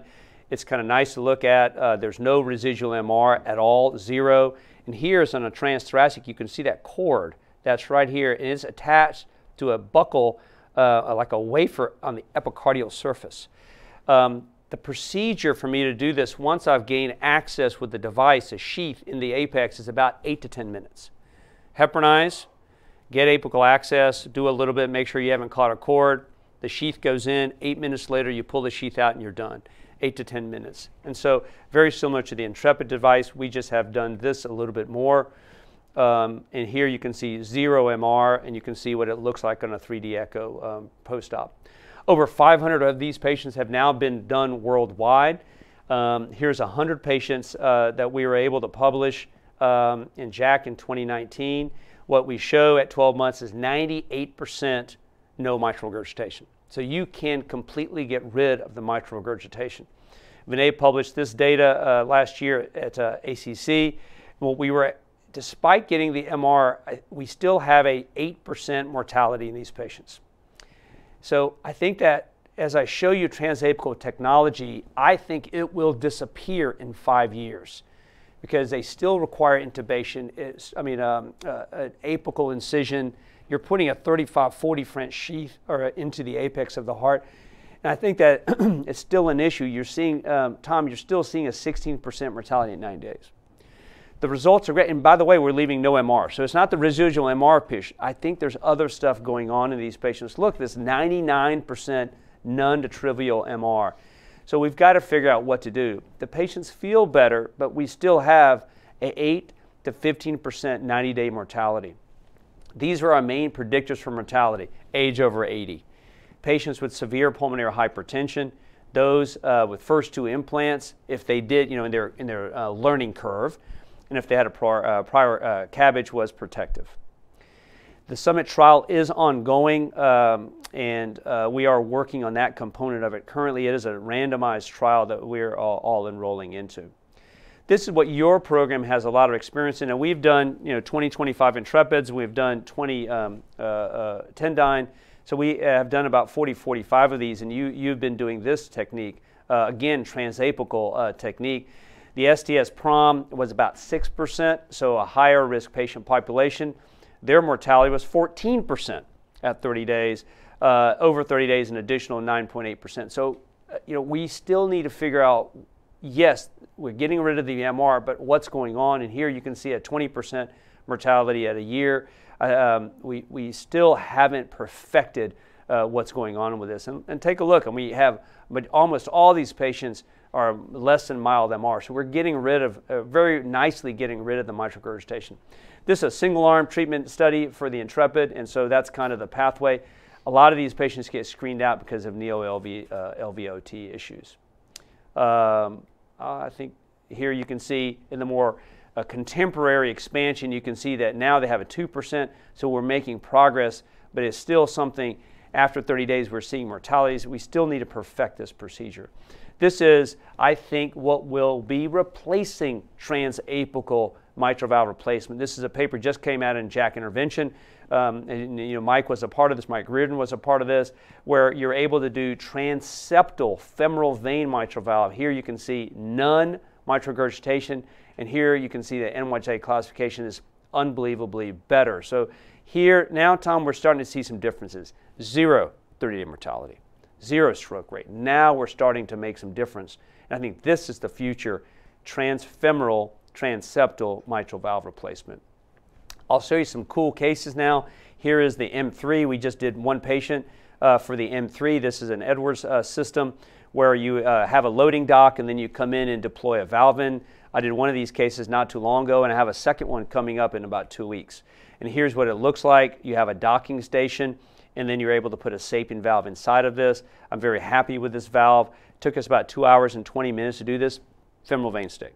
It's kind of nice to look at. Uh, there's no residual MR at all, zero. And here's on a transthoracic, you can see that cord that's right here, and it's attached to a buckle, uh, like a wafer on the epicardial surface. Um, the procedure for me to do this once I've gained access with the device, a sheath in the apex, is about eight to 10 minutes. Heparinize, get apical access, do a little bit, make sure you haven't caught a cord. The sheath goes in, eight minutes later, you pull the sheath out and you're done. Eight to 10 minutes. And so, very similar to the Intrepid device, we just have done this a little bit more. Um, and here you can see zero MR, and you can see what it looks like on a 3D echo um, post op. Over 500 of these patients have now been done worldwide. Um, here's 100 patients uh, that we were able to publish um, in JACC in 2019. What we show at 12 months is 98% no mitral regurgitation. So you can completely get rid of the mitral regurgitation. Vinay published this data uh, last year at uh, ACC. Well, we were, despite getting the MR, we still have a 8% mortality in these patients. So I think that as I show you transapical technology, I think it will disappear in five years because they still require intubation. It's, I mean, um, uh, an apical incision. You're putting a 35, 40 French sheath or uh, into the apex of the heart. And I think that it's still an issue. You're seeing, um, Tom, you're still seeing a 16% mortality at nine days. The results are great. And by the way, we're leaving no MR. So it's not the residual MR piece. I think there's other stuff going on in these patients. Look, this 99% none to trivial MR. So we've got to figure out what to do. The patients feel better, but we still have a 8 to 15% 90 day mortality. These are our main predictors for mortality age over 80. Patients with severe pulmonary hypertension, those uh, with first two implants, if they did, you know, in their, in their uh, learning curve, and if they had a prior, uh, prior uh, CABG was protective. The summit trial is ongoing, um, and uh, we are working on that component of it. Currently, it is a randomized trial that we're all, all, enrolling into. This is what your program has a lot of experience in, and we've done, you know, 20, 25 Intrepids, we've done 20 um, uh, uh, Tendyne, so we have done about 40, 45 of these, and you, you've been doing this technique, uh, again, transapical technique. The STS PROM was about 6%, so a higher risk patient population. Their mortality was 14% at 30 days. Uh, over 30 days, an additional 9.8%. So, uh, you know, we still need to figure out, yes, we're getting rid of the MR, but what's going on? And here you can see a 20% mortality at a year. Uh, um, we, we still haven't perfected uh, what's going on with this. And, and, take a look, and we have almost all these patients are less than mild MR. So we're getting rid of, uh, very nicely getting rid of the mitral regurgitation. This is a single arm treatment study for the Intrepid, and so that's kind of the pathway. A lot of these patients get screened out because of neo LV, uh, LVOT issues. Um, I think here you can see in the more uh, contemporary expansion, you can see that now they have a 2%, so we're making progress, but it's still something after 30 days we're seeing mortalities. We still need to perfect this procedure. This is, I think, what will be replacing transapical mitral valve replacement. This is a paper just came out in JACC Intervention. Um, and you know, Mike was a part of this. Mike Reardon was a part of this, where you're able to do transeptal femoral vein mitral valve. Here you can see none mitral regurgitation, and here you can see the NYJ classification is unbelievably better. So here now, Tom, we're starting to see some differences. Zero 30-day mortality, zero stroke rate. Now we're starting to make some difference, and I think this is the future transfemoral transeptal mitral valve replacement. I'll show you some cool cases now. Here is the M3. We just did one patient uh, for the M3. This is an Edwards uh, system where you uh, have a loading dock and then you come in and deploy a valve in. I did one of these cases not too long ago and I have a second one coming up in about two weeks. And here's what it looks like. You have a docking station and then you're able to put a sapien valve inside of this. I'm very happy with this valve. It took us about two hours and 20 minutes to do this. Femoral vein stick.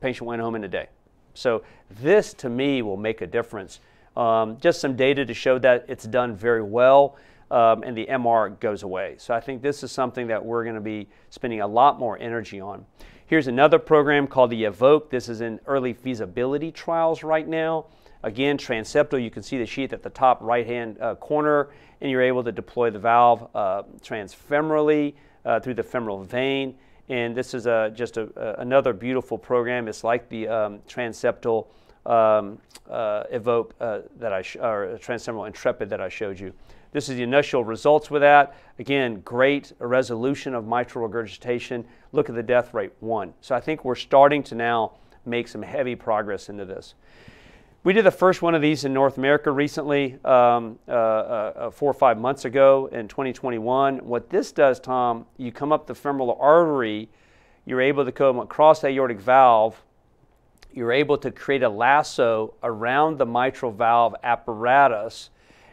Patient went home in a day. So this to me will make a difference. Um, just some data to show that it's done very well um, and the MR goes away. So I think this is something that we're going to be spending a lot more energy on. Here's another program called the EVOQUE. This is in early feasibility trials right now. Again, transeptal, you can see the sheath at the top right-hand uh, corner, and you're able to deploy the valve uh, transfemorally uh, through the femoral vein. And this is a, just a, another beautiful program. It's like the um, transeptal um, uh, EVOQUE uh, that I or transfemoral Intrepid that I showed you. This is the initial results with that. Again, great resolution of mitral regurgitation. Look at the death rate, one. So I think we're starting to now make some heavy progress into this. We did the first one of these in North America recently, um, uh, uh, uh four or five months ago in 2021. What this does, Tom, you come up the femoral artery, you're able to come across the aortic valve, you're able to create a lasso around the mitral valve apparatus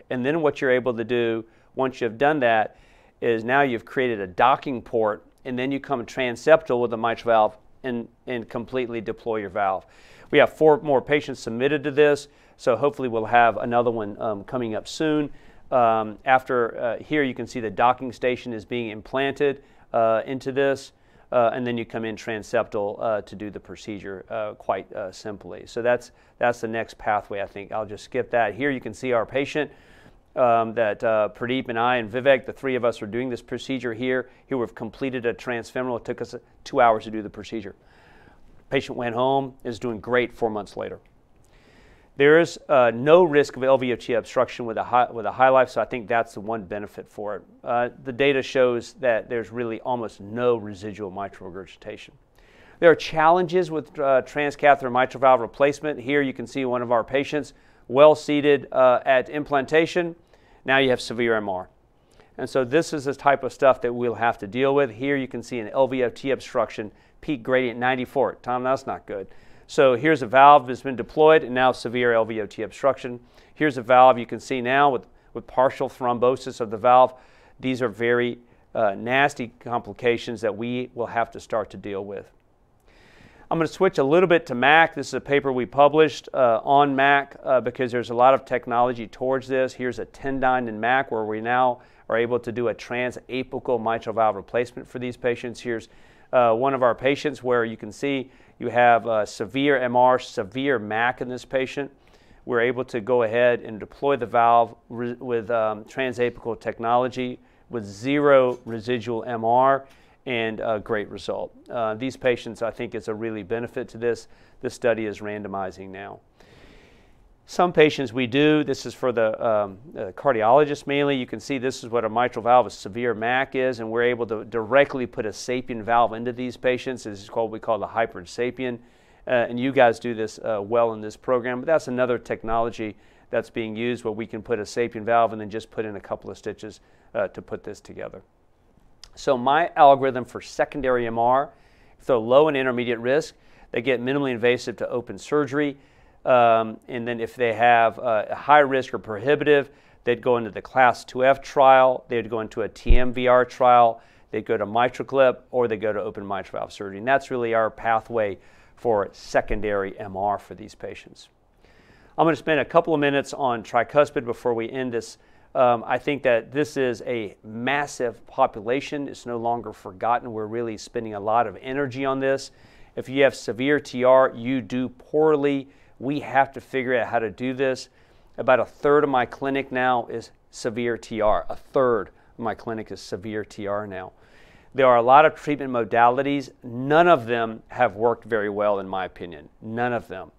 and then what you're able to do once you've done that is now you've created a docking port and then you come transeptal with the mitral valve and, and completely deploy your valve. We have four more patients submitted to this, so hopefully we'll have another one um, coming up soon. Um, after uh, here, you can see the docking station is being implanted uh, into this, uh, and then you come in transeptal uh, to do the procedure uh, quite uh, simply. So that's, that's the next pathway, I think. I'll just skip that. Here you can see our patient um, that uh, Pradeep and I and Vivek, the three of us, are doing this procedure here. Here we've completed a transfemoral. It took us two hours to do the procedure. Patient went home, is doing great four months later. There is uh, no risk of LVOT obstruction with a, high, with a HighLife, so I think that's the one benefit for it. Uh, the data shows that there's really almost no residual mitral regurgitation. There are challenges with uh, transcatheter mitral valve replacement. Here you can see one of our patients well seated uh, at implantation. Now you have severe MR. And so this is the type of stuff that we'll have to deal with. Here you can see an LVOT obstruction, peak gradient 94. Tom, that's not good. So here's a valve that's been deployed and now severe LVOT obstruction. Here's a valve you can see now with, with partial thrombosis of the valve. These are very uh, nasty complications that we will have to start to deal with. I'm going to switch a little bit to Mac. This is a paper we published uh, on Mac uh, because there's a lot of technology towards this. Here's a Tendyne in Mac where we now are able to do a transapical mitral valve replacement for these patients. Here's uh, one of our patients where you can see you have severe MR, severe MAC in this patient. We're able to go ahead and deploy the valve with um, transapical technology with zero residual MR and a great result. Uh, these patients, I think, is a really benefit to this. This study is randomizing now. Some patients we do, this is for the um, cardiologist mainly. You can see this is what a mitral valve, a severe MAC is, and we're able to directly put a sapien valve into these patients. This is called, we call the hybrid sapien. Uh, and you guys do this uh, well in this program, but that's another technology that's being used where we can put a sapien valve and then just put in a couple of stitches uh, to put this together. So my algorithm for secondary MR, if they're low and intermediate risk, they get minimally invasive to open surgery. Um, and then if they have a high risk or prohibitive, they'd go into the class 2F trial, they'd go into a TMVR trial, they'd go to MitraClip, or they go to open mitral valve surgery. And that's really our pathway for secondary MR for these patients. I'm going to spend a couple of minutes on tricuspid before we end this um, I think that this is a massive population. It's no longer forgotten. We're really spending a lot of energy on this. If you have severe TR, you do poorly. We have to figure out how to do this. About a third of my clinic now is severe TR. A third of my clinic is severe TR now. There are a lot of treatment modalities. None of them have worked very well, in my opinion. None of them.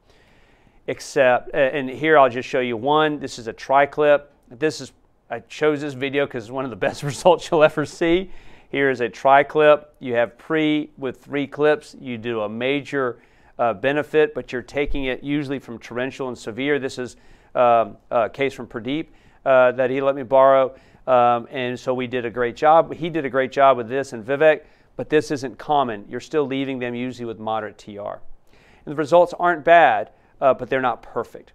Except, and here I'll just show you one. This is a TriClip. This is I chose this video because it's one of the best results you'll ever see. Here is a TriClip. You have pre with three clips. You do a major uh, benefit, but you're taking it usually from torrential and severe. This is um, a case from Pradeep uh, that he let me borrow. Um, and so we did a great job. He did a great job with this and Vivek, but this isn't common. You're still leaving them usually with moderate TR. And the results aren't bad, uh, but they're not perfect.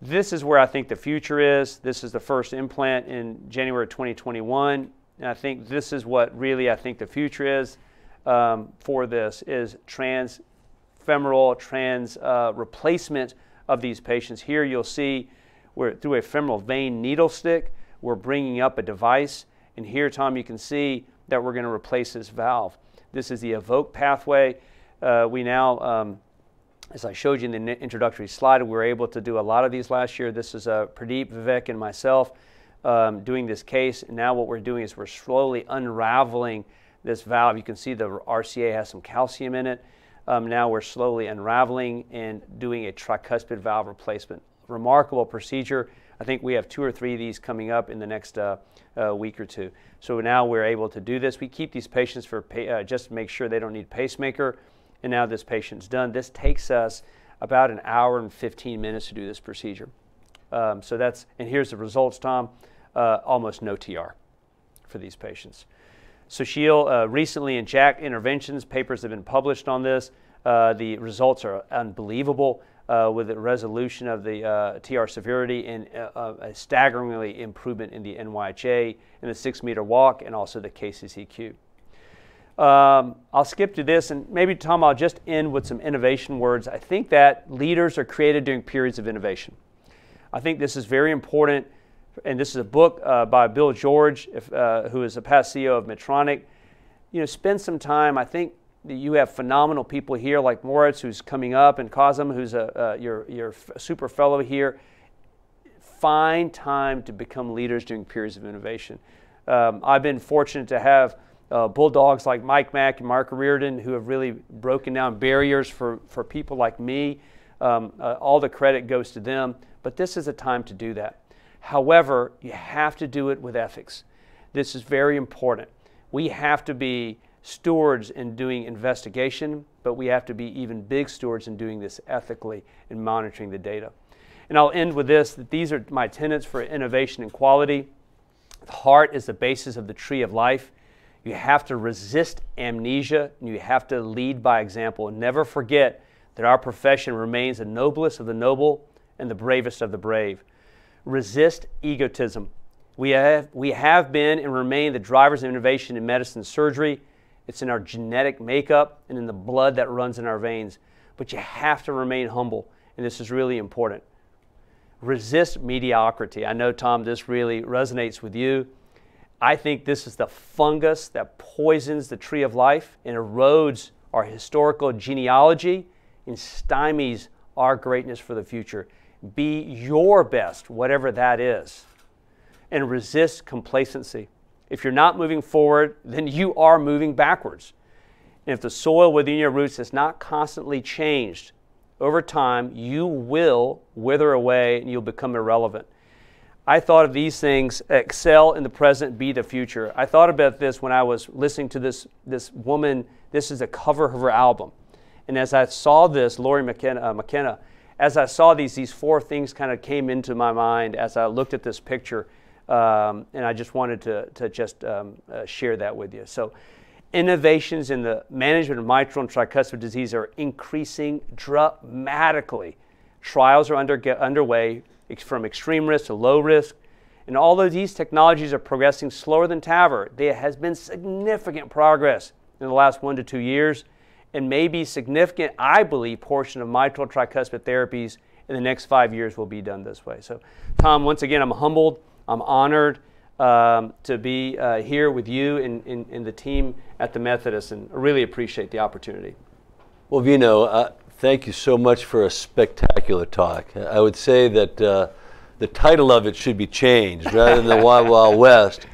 This is where I think the future is. This is the first implant in January 2021. And I think this is what really I think the future is um, for this is transfemoral trans uh, replacement of these patients. Here you'll see we're through a femoral vein needle stick, we're bringing up a device. And here, Tom, you can see that we're going to replace this valve. This is the EVOQUE pathway. Uh, we now um, as I showed you in the introductory slide, we were able to do a lot of these last year. This is uh, Pradeep, Vivek, and myself um, doing this case. And now what we're doing is we're slowly unraveling this valve. You can see the RCA has some calcium in it. Um, now we're slowly unraveling and doing a tricuspid valve replacement remarkable procedure. I think we have two or three of these coming up in the next uh, uh, week or two. So now we're able to do this. We keep these patients for uh, just to make sure they don't need pacemaker. And now this patient's done. This takes us about an hour and 15 minutes to do this procedure. Um, so that's, and here's the results, Tom. Uh, almost no TR for these patients. Sushil, uh, recently in JACC Interventions, papers have been published on this. Uh, the results are unbelievable uh, with the resolution of the uh, TR severity and uh, a staggeringly improvement in the NYHA, in the six meter walk, and also the KCCQ. Um, I'll skip to this, and maybe, Tom, I'll just end with some innovation words. I think that leaders are created during periods of innovation. I think this is very important, and this is a book uh, by Bill George, if, uh, who is a past CEO of Medtronic. You know, spend some time. I think you have phenomenal people here, like Moritz, who's coming up, and Kazim, who's a, uh, your, your super fellow here. Find time to become leaders during periods of innovation. Um, I've been fortunate to have uh, bulldogs like Mike Mack and Mark Reardon who have really broken down barriers for, for people like me. Um, uh, all the credit goes to them, but this is a time to do that. However, you have to do it with ethics. This is very important. We have to be stewards in doing investigation, but we have to be even big stewards in doing this ethically and monitoring the data. And I'll end with this that these are my tenets for innovation and quality. The heart is the basis of the tree of life. You have to resist amnesia and you have to lead by example. And never forget that our profession remains the noblest of the noble and the bravest of the brave. Resist egotism. We have, we have been and remain the drivers of innovation in medicine and surgery. It's in our genetic makeup and in the blood that runs in our veins. But you have to remain humble, and this is really important. Resist mediocrity. I know, Tom, this really resonates with you. I think this is the fungus that poisons the tree of life and erodes our historical genealogy and stymies our greatness for the future. Be your best, whatever that is, and resist complacency. If you're not moving forward, then you are moving backwards. And if the soil within your roots is not constantly changed over time, you will wither away and you'll become irrelevant. I thought of these things excel in the present, be the future. I thought about this when I was listening to this, this woman. This is a cover of her album. And as I saw this, Lori McKenna, uh, McKenna as I saw these, these four things kind of came into my mind as I looked at this picture. Um, and I just wanted to, to just um, uh, share that with you. So, innovations in the management of mitral and tricuspid disease are increasing dramatically. Trials are under, underway from extreme risk to low risk. And although these technologies are progressing slower than TAVR, there has been significant progress in the last one to two years and maybe significant, I believe, portion of mitral tricuspid therapies in the next five years will be done this way. So, Tom, once again, I'm humbled. I'm honored um, to be uh, here with you and, and, and, the team at the Methodist, and I really appreciate the opportunity. Well, Vino, uh, Thank you so much for a spectacular talk. I would say that uh, the title of it should be changed rather than the Wild Wild West.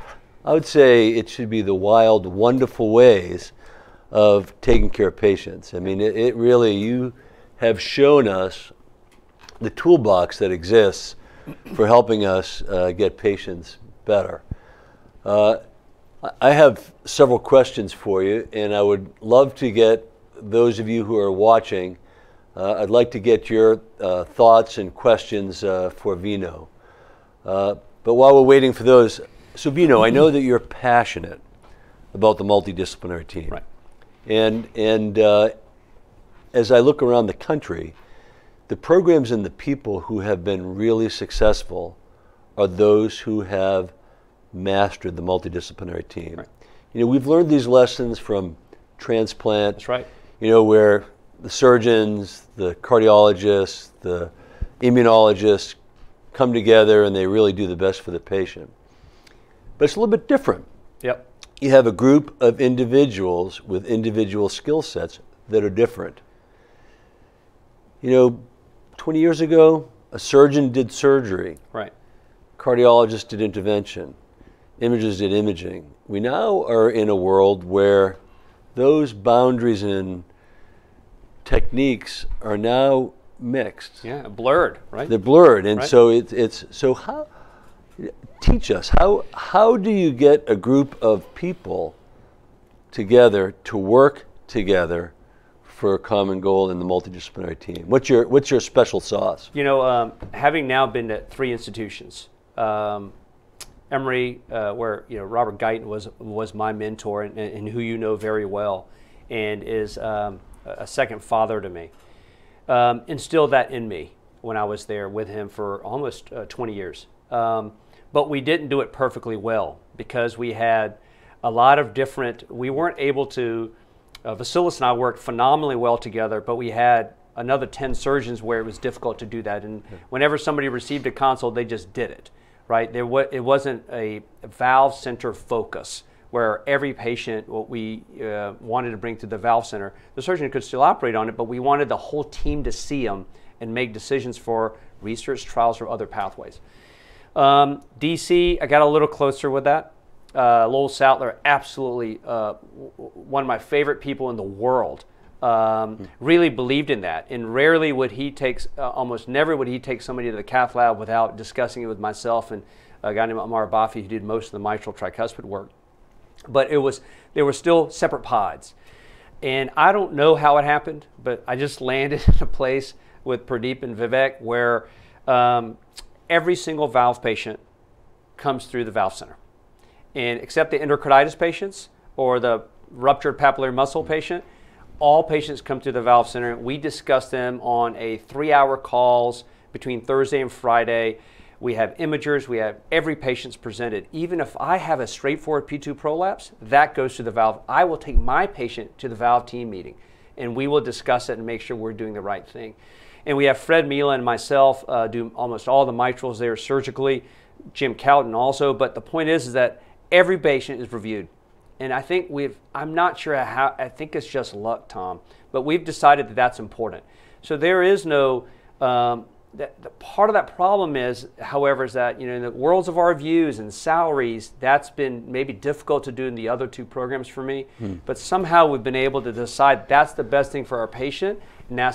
I would say it should be the wild, wonderful ways of taking care of patients. I mean, it, it really, you have shown us the toolbox that exists for helping us uh, get patients better. Uh, I have several questions for you, and I would love to get those of you who are watching uh, I'd like to get your uh, thoughts and questions uh, for Vino. Uh, but while we're waiting for those, so Vino, I know that you're passionate about the multidisciplinary team. Right. And, and uh, as I look around the country, the programs and the people who have been really successful are those who have mastered the multidisciplinary team. Right. You know, we've learned these lessons from transplant. That's right. You know, where the surgeons, the cardiologists, the immunologists come together and they really do the best for the patient. But it's a little bit different. Yep. You have a group of individuals with individual skill sets that are different. You know, 20 years ago, a surgeon did surgery. Right. Cardiologist did intervention. Imagers did imaging. We now are in a world where those boundaries in techniques are now mixed. Yeah, blurred, right? They're blurred, and Right. so it's it's so how teach us how how do you get a group of people together to work together for a common goal in the multidisciplinary team? What's your what's your special sauce? You know, um, having now been at three institutions, um, Emory, uh, where you know Robert Guyton was was my mentor and, and who you know very well, and is um, a second father to me, um, instilled that in me when I was there with him for almost uh, 20 years. But we didn't do it perfectly well because we had a lot of different. We weren't able to. Uh, Vasilis and I worked phenomenally well together, but we had another 10 surgeons where it was difficult to do that. And whenever somebody received a console, they just did it, right? There it wasn't a valve center focus where every patient, what we uh, wanted to bring to the valve center, the surgeon could still operate on it, but we wanted the whole team to see them and make decisions for research trials or other pathways. Um, DC, I got a little closer with that. Uh, Lowell Satler, absolutely uh, one of my favorite people in the world. Um, Really believed in that, and rarely would he take, uh, almost never would he take somebody to the cath lab without discussing it with myself and a guy named Amar Bafi who did most of the mitral tricuspid work. But it was, there were still separate pods. And I don't know how it happened, but I just landed in a place with Pradeep and Vivek where um, every single valve patient comes through the valve center. And except the endocarditis patients or the ruptured papillary muscle mm-hmm. patient, all patients come through the valve center. We discuss them on a three-hour calls between Thursday and Friday. We have imagers. We have every patient's presented. Even if I have a straightforward P2 prolapse, that goes to the valve. I will take my patient to the valve team meeting, and we will discuss it and make sure we're doing the right thing. And we have Fred Mila and myself uh, do almost all the mitrals there surgically. Jim Cowden also. But the point is, is that every patient is reviewed. And I think we've, I'm not sure how, I think it's just luck, Tom, but we've decided that that's important. So there is no, um, that, the part of that problem is, however, is that, you know, in the worlds of RVUs and salaries, that's been maybe difficult to do in the other two programs for me. But somehow we've been able to decide that's the best thing for our patient,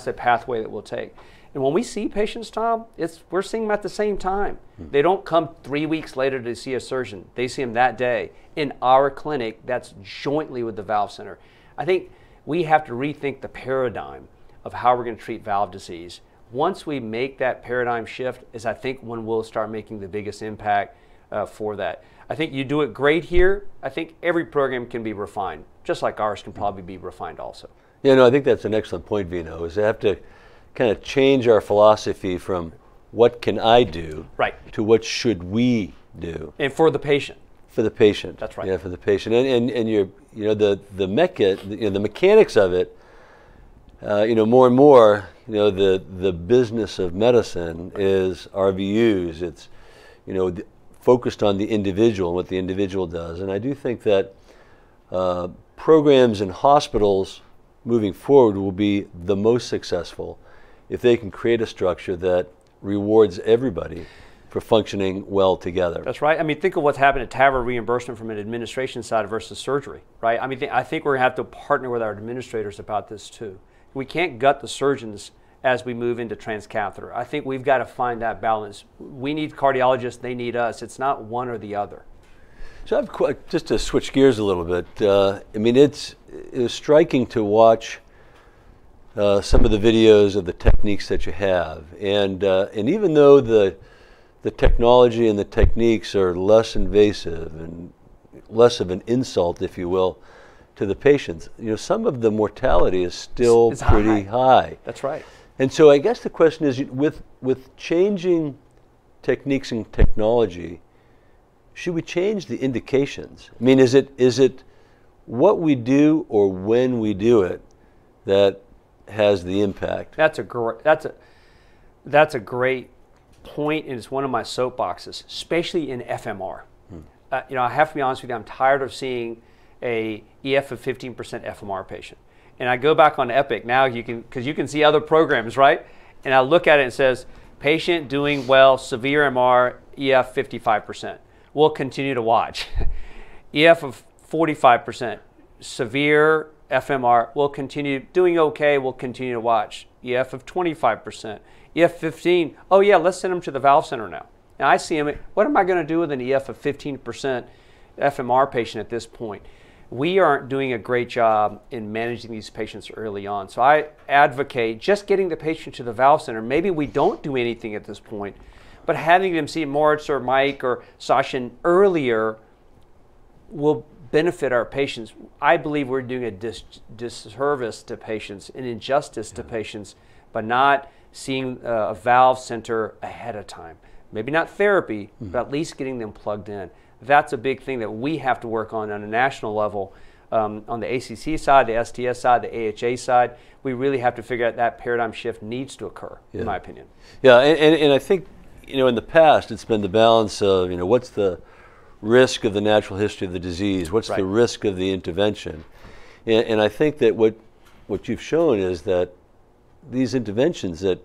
the pathway that we'll take. And when we see patients, Tom, it's we're seeing them at the same time. They don't come three weeks later to see a surgeon. They see them that day in our clinic. That's jointly with the valve center. I think we have to rethink the paradigm of how we're going to treat valve disease. Once we make that paradigm shift, is I think when we'll start making the biggest impact uh, for that. I think you do it great here. I think every program can be refined, just like ours can probably be refined also. Yeah, no, I think that's an excellent point, Vino. Is to have to kind of change our philosophy from what can I do Right. to what should we do And for the patient. for the patient. That's right. Yeah, for the patient, and and, and you're you know the the mecha, you know, the mechanics of it. Uh, you know, more and more, you know, the the business of medicine is RVUs. It's you know th- focused on the individual and what the individual does, and I do think that uh, programs in hospitals moving forward will be the most successful if they can create a structure that rewards everybody for functioning well together. That's right. I mean, think of what's happened to TAVR reimbursement from an administration side versus surgery, right? I mean, th- I think we're going to have to partner with our administrators about this too. We can't gut the surgeons as we move into transcatheter. I think we've got to find that balance. We need cardiologists, they need us. It's not one or the other. So I've just to switch gears a little bit. Uh, I mean, it's it was striking to watch uh, some of the videos of the techniques that you have, and uh, and even though the the technology and the techniques are less invasive and less of an insult, if you will, to the patients, you know, some of the mortality is still It's pretty high. That's right. And so I guess the question is with with changing techniques and technology, should we change the indications? I mean, is it is it what we do or when we do it that has the impact? That's a great. That's a that's a great point, and it's one of my soapboxes, especially in FMR. Uh, you know, I have to be honest with you. I'm tired of seeing a EF of 15% FMR patient, and I go back on Epic now. You can because you can see other programs, right? And I look at it and it says patient doing well, severe MR, EF 55%. We'll continue to watch. EF of 45%, severe FMR, we'll continue doing okay, we'll continue to watch. EF of 25%, EF 15, oh yeah, let's send them to the valve center now. Now I see them, what am I going to do with an EF of 15% FMR patient at this point? We aren't doing a great job in managing these patients early on. So I advocate just getting the patient to the valve center. Maybe we don't do anything at this point, but having them see Moritz or Mike or Sachin earlier will benefit our patients. I believe we're doing a dis- disservice to patients, an injustice to patients, by not seeing uh, a valve center ahead of time. Maybe not therapy, mm-hmm. but at least getting them plugged in. That's a big thing that we have to work on on a national level. Um, on the ACC side, the STS side, the AHA side, we really have to figure out that paradigm shift needs to occur, yeah. in my opinion. Yeah, and, and, and I think, you know, in the past, it's been the balance of, you know, what's the risk of the natural history of the disease? What's right. the risk of the intervention? And, and, I think that what what you've shown is that these interventions that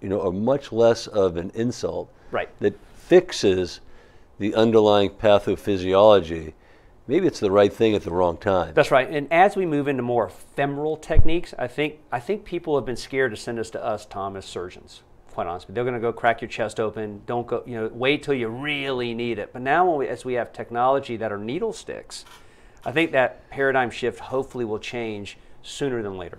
you know are much less of an insult right. that fixes the underlying pathophysiology. Maybe it's the right thing at the wrong time. That's right. And as we move into more ephemeral techniques, I think I think people have been scared to send us to us, Tom, as surgeons quite honestly. They're going to go crack your chest open. Don't go, you know, wait till you really need it. But now, we, as we have technology that are needle sticks, I think that paradigm shift hopefully will change sooner than later.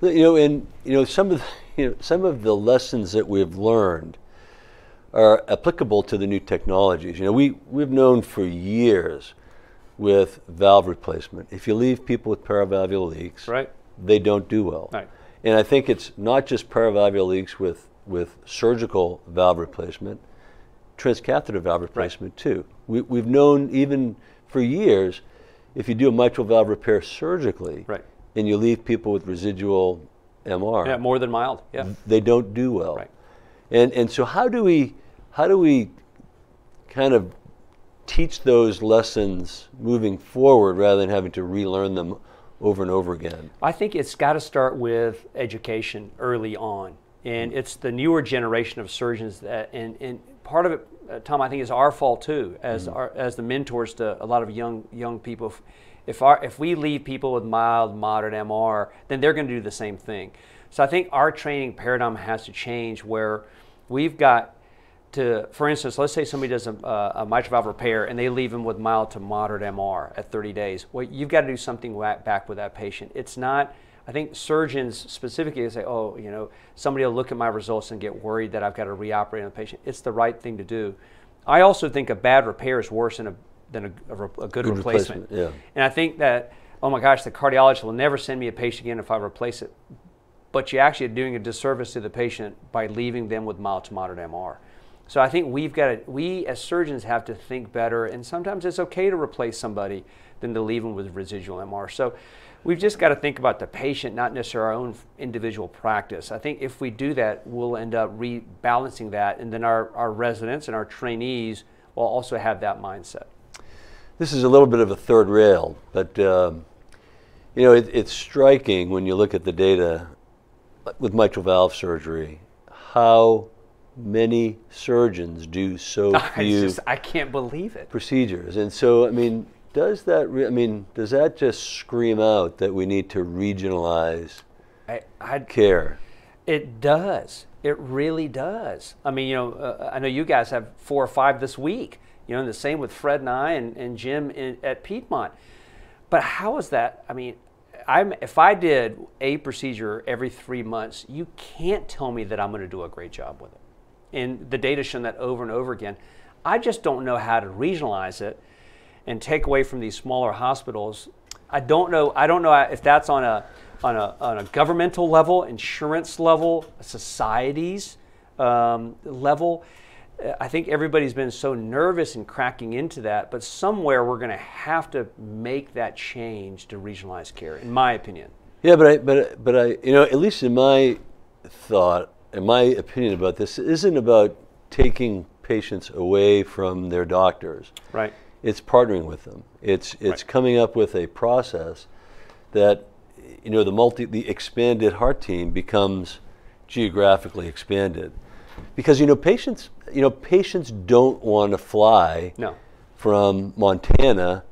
You know, and you know some of the, you know some of the lessons that we've learned are applicable to the new technologies. You know, we we've known for years with valve replacement. If you leave people with paravalvular leaks, right. they don't do well. Right. And I think it's not just paravalvular leaks with with surgical valve replacement, transcatheter valve replacement right. too. We, we've known even for years, if you do a mitral valve repair surgically, right. and you leave people with residual MR, yeah, more than mild, yeah, they don't do well. Right. And and so how do we how do we kind of teach those lessons moving forward rather than having to relearn them over and over again? I think it's got to start with education early on and it's the newer generation of surgeons that and, and part of it uh, tom i think is our fault too as mm-hmm. our, as the mentors to a lot of young young people if our if we leave people with mild moderate mr then they're going to do the same thing so i think our training paradigm has to change where we've got to, for instance, let's say somebody does a, a, mitral valve repair and they leave them with mild to moderate MR at 30 days. Well, you've got to do something back with that patient. It's not I think surgeons specifically say, oh, you know, somebody will look at my results and get worried that I've got to reoperate on the patient. It's the right thing to do. I also think a bad repair is worse than a, than a, a, a good, good, replacement. replacement. Yeah. And I think that, oh my gosh, the cardiologist will never send me a patient again if I replace it. But you actually are doing a disservice to the patient by leaving them with mild to moderate MR. So I think we've got to, we as surgeons have to think better, and sometimes it's okay to replace somebody than to leave them with residual MR. So we've just got to think about the patient, not necessarily our own individual practice. I think if we do that, we'll end up rebalancing that, and then our, our residents and our trainees will also have that mindset. This is a little bit of a third rail, but um, you know it, it's striking when you look at the data with mitral valve surgery how many surgeons do so few. I, just, I can't believe it. Procedures, and so I mean does that, re- I mean, does that just scream out that we need to regionalize I, I'd, care? It does. It really does. I mean, you know, uh, I know you guys have four or five this week, you know, and the same with Fred and I and, and Jim in, at Piedmont. But how is that? I mean, I'm, if I did a procedure every three months, you can't tell me that I'm going to do a great job with it. And the data shown that over and over again. I just don't know how to regionalize it and take away from these smaller hospitals. I don't know. I don't know if that's on a on a, on a governmental level, insurance level, societies um, level. I think everybody's been so nervous in cracking into that, but somewhere we're going to have to make that change to regionalized care, in my opinion. Yeah, but I, but but I, you know, at least in my thought, in my opinion about this, isn't about taking patients away from their doctors. Right it's partnering with them. It's it's right. coming up with a process that you know the multi the expanded heart team becomes geographically expanded because you know patients you know patients don't want to fly no. from Montana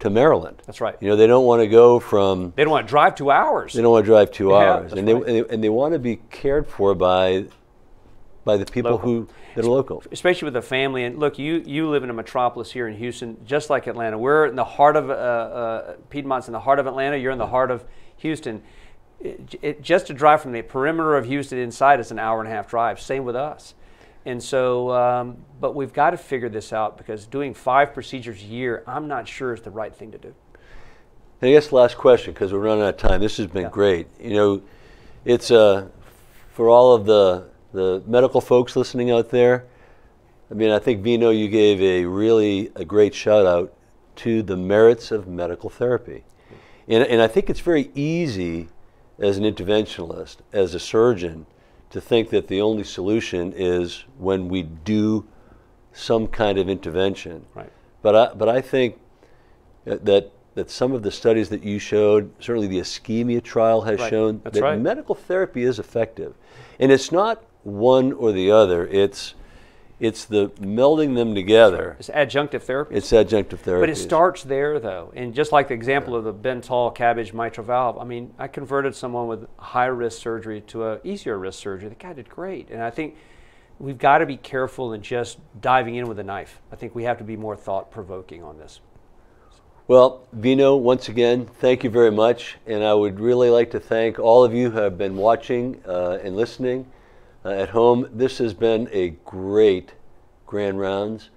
to Maryland. That's right. You know, they don't want to go from They don't want to drive two hours. they don't want to drive two Yeah, hours, and they, right. and they and they want to be cared for by by the people Local. who that are local. especially with a family. And look, you you live in a metropolis here in Houston, just like Atlanta. We're in the heart of uh, uh, Piedmont's in the heart of Atlanta. You're in the heart of Houston. It, it, just to drive from the perimeter of Houston inside is an hour and a half drive. Same with us. And so, um, but we've got to figure this out because doing five procedures a year, I'm not sure is the right thing to do. And I guess last question because we're running out of time. This has been Yeah. great. You know, it's uh, for all of the the medical folks listening out there. I mean, I think Vino, you gave a really a great shout out to the merits of medical therapy, and and I think it's very easy as an interventionalist, as a surgeon, to think that the only solution is when we do some kind of intervention. Right. But I but I think that- that some of the studies that you showed, certainly the ischemia trial has Right. shown That's that right. medical therapy is effective, and it's not one or the other. It's it's the melding them together. It's adjunctive therapy. It's adjunctive therapy. But it starts there, though. And just like the example of the Bentall cabbage mitral valve, I mean, I converted someone with high risk surgery to a easier risk surgery. The guy did great. And I think we've got to be careful in just diving in with a knife. I think we have to be more thought provoking on this. Well, Vino, once again, thank you very much. And I would really like to thank all of you who have been watching uh, and listening uh, at home. This has been a great Grand Rounds.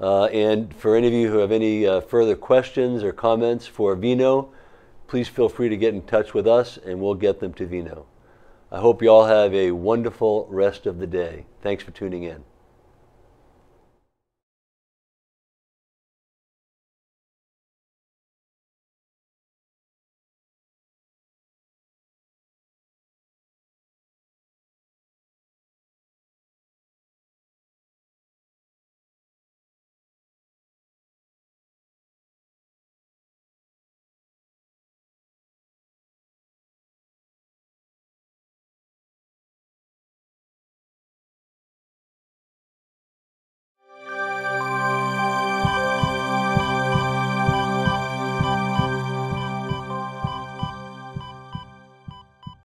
Uh, and for any of you who have any uh, further questions or comments for Vino, please feel free to get in touch with us and we'll get them to Vino. I hope you all have a wonderful rest of the day. Thanks for tuning in.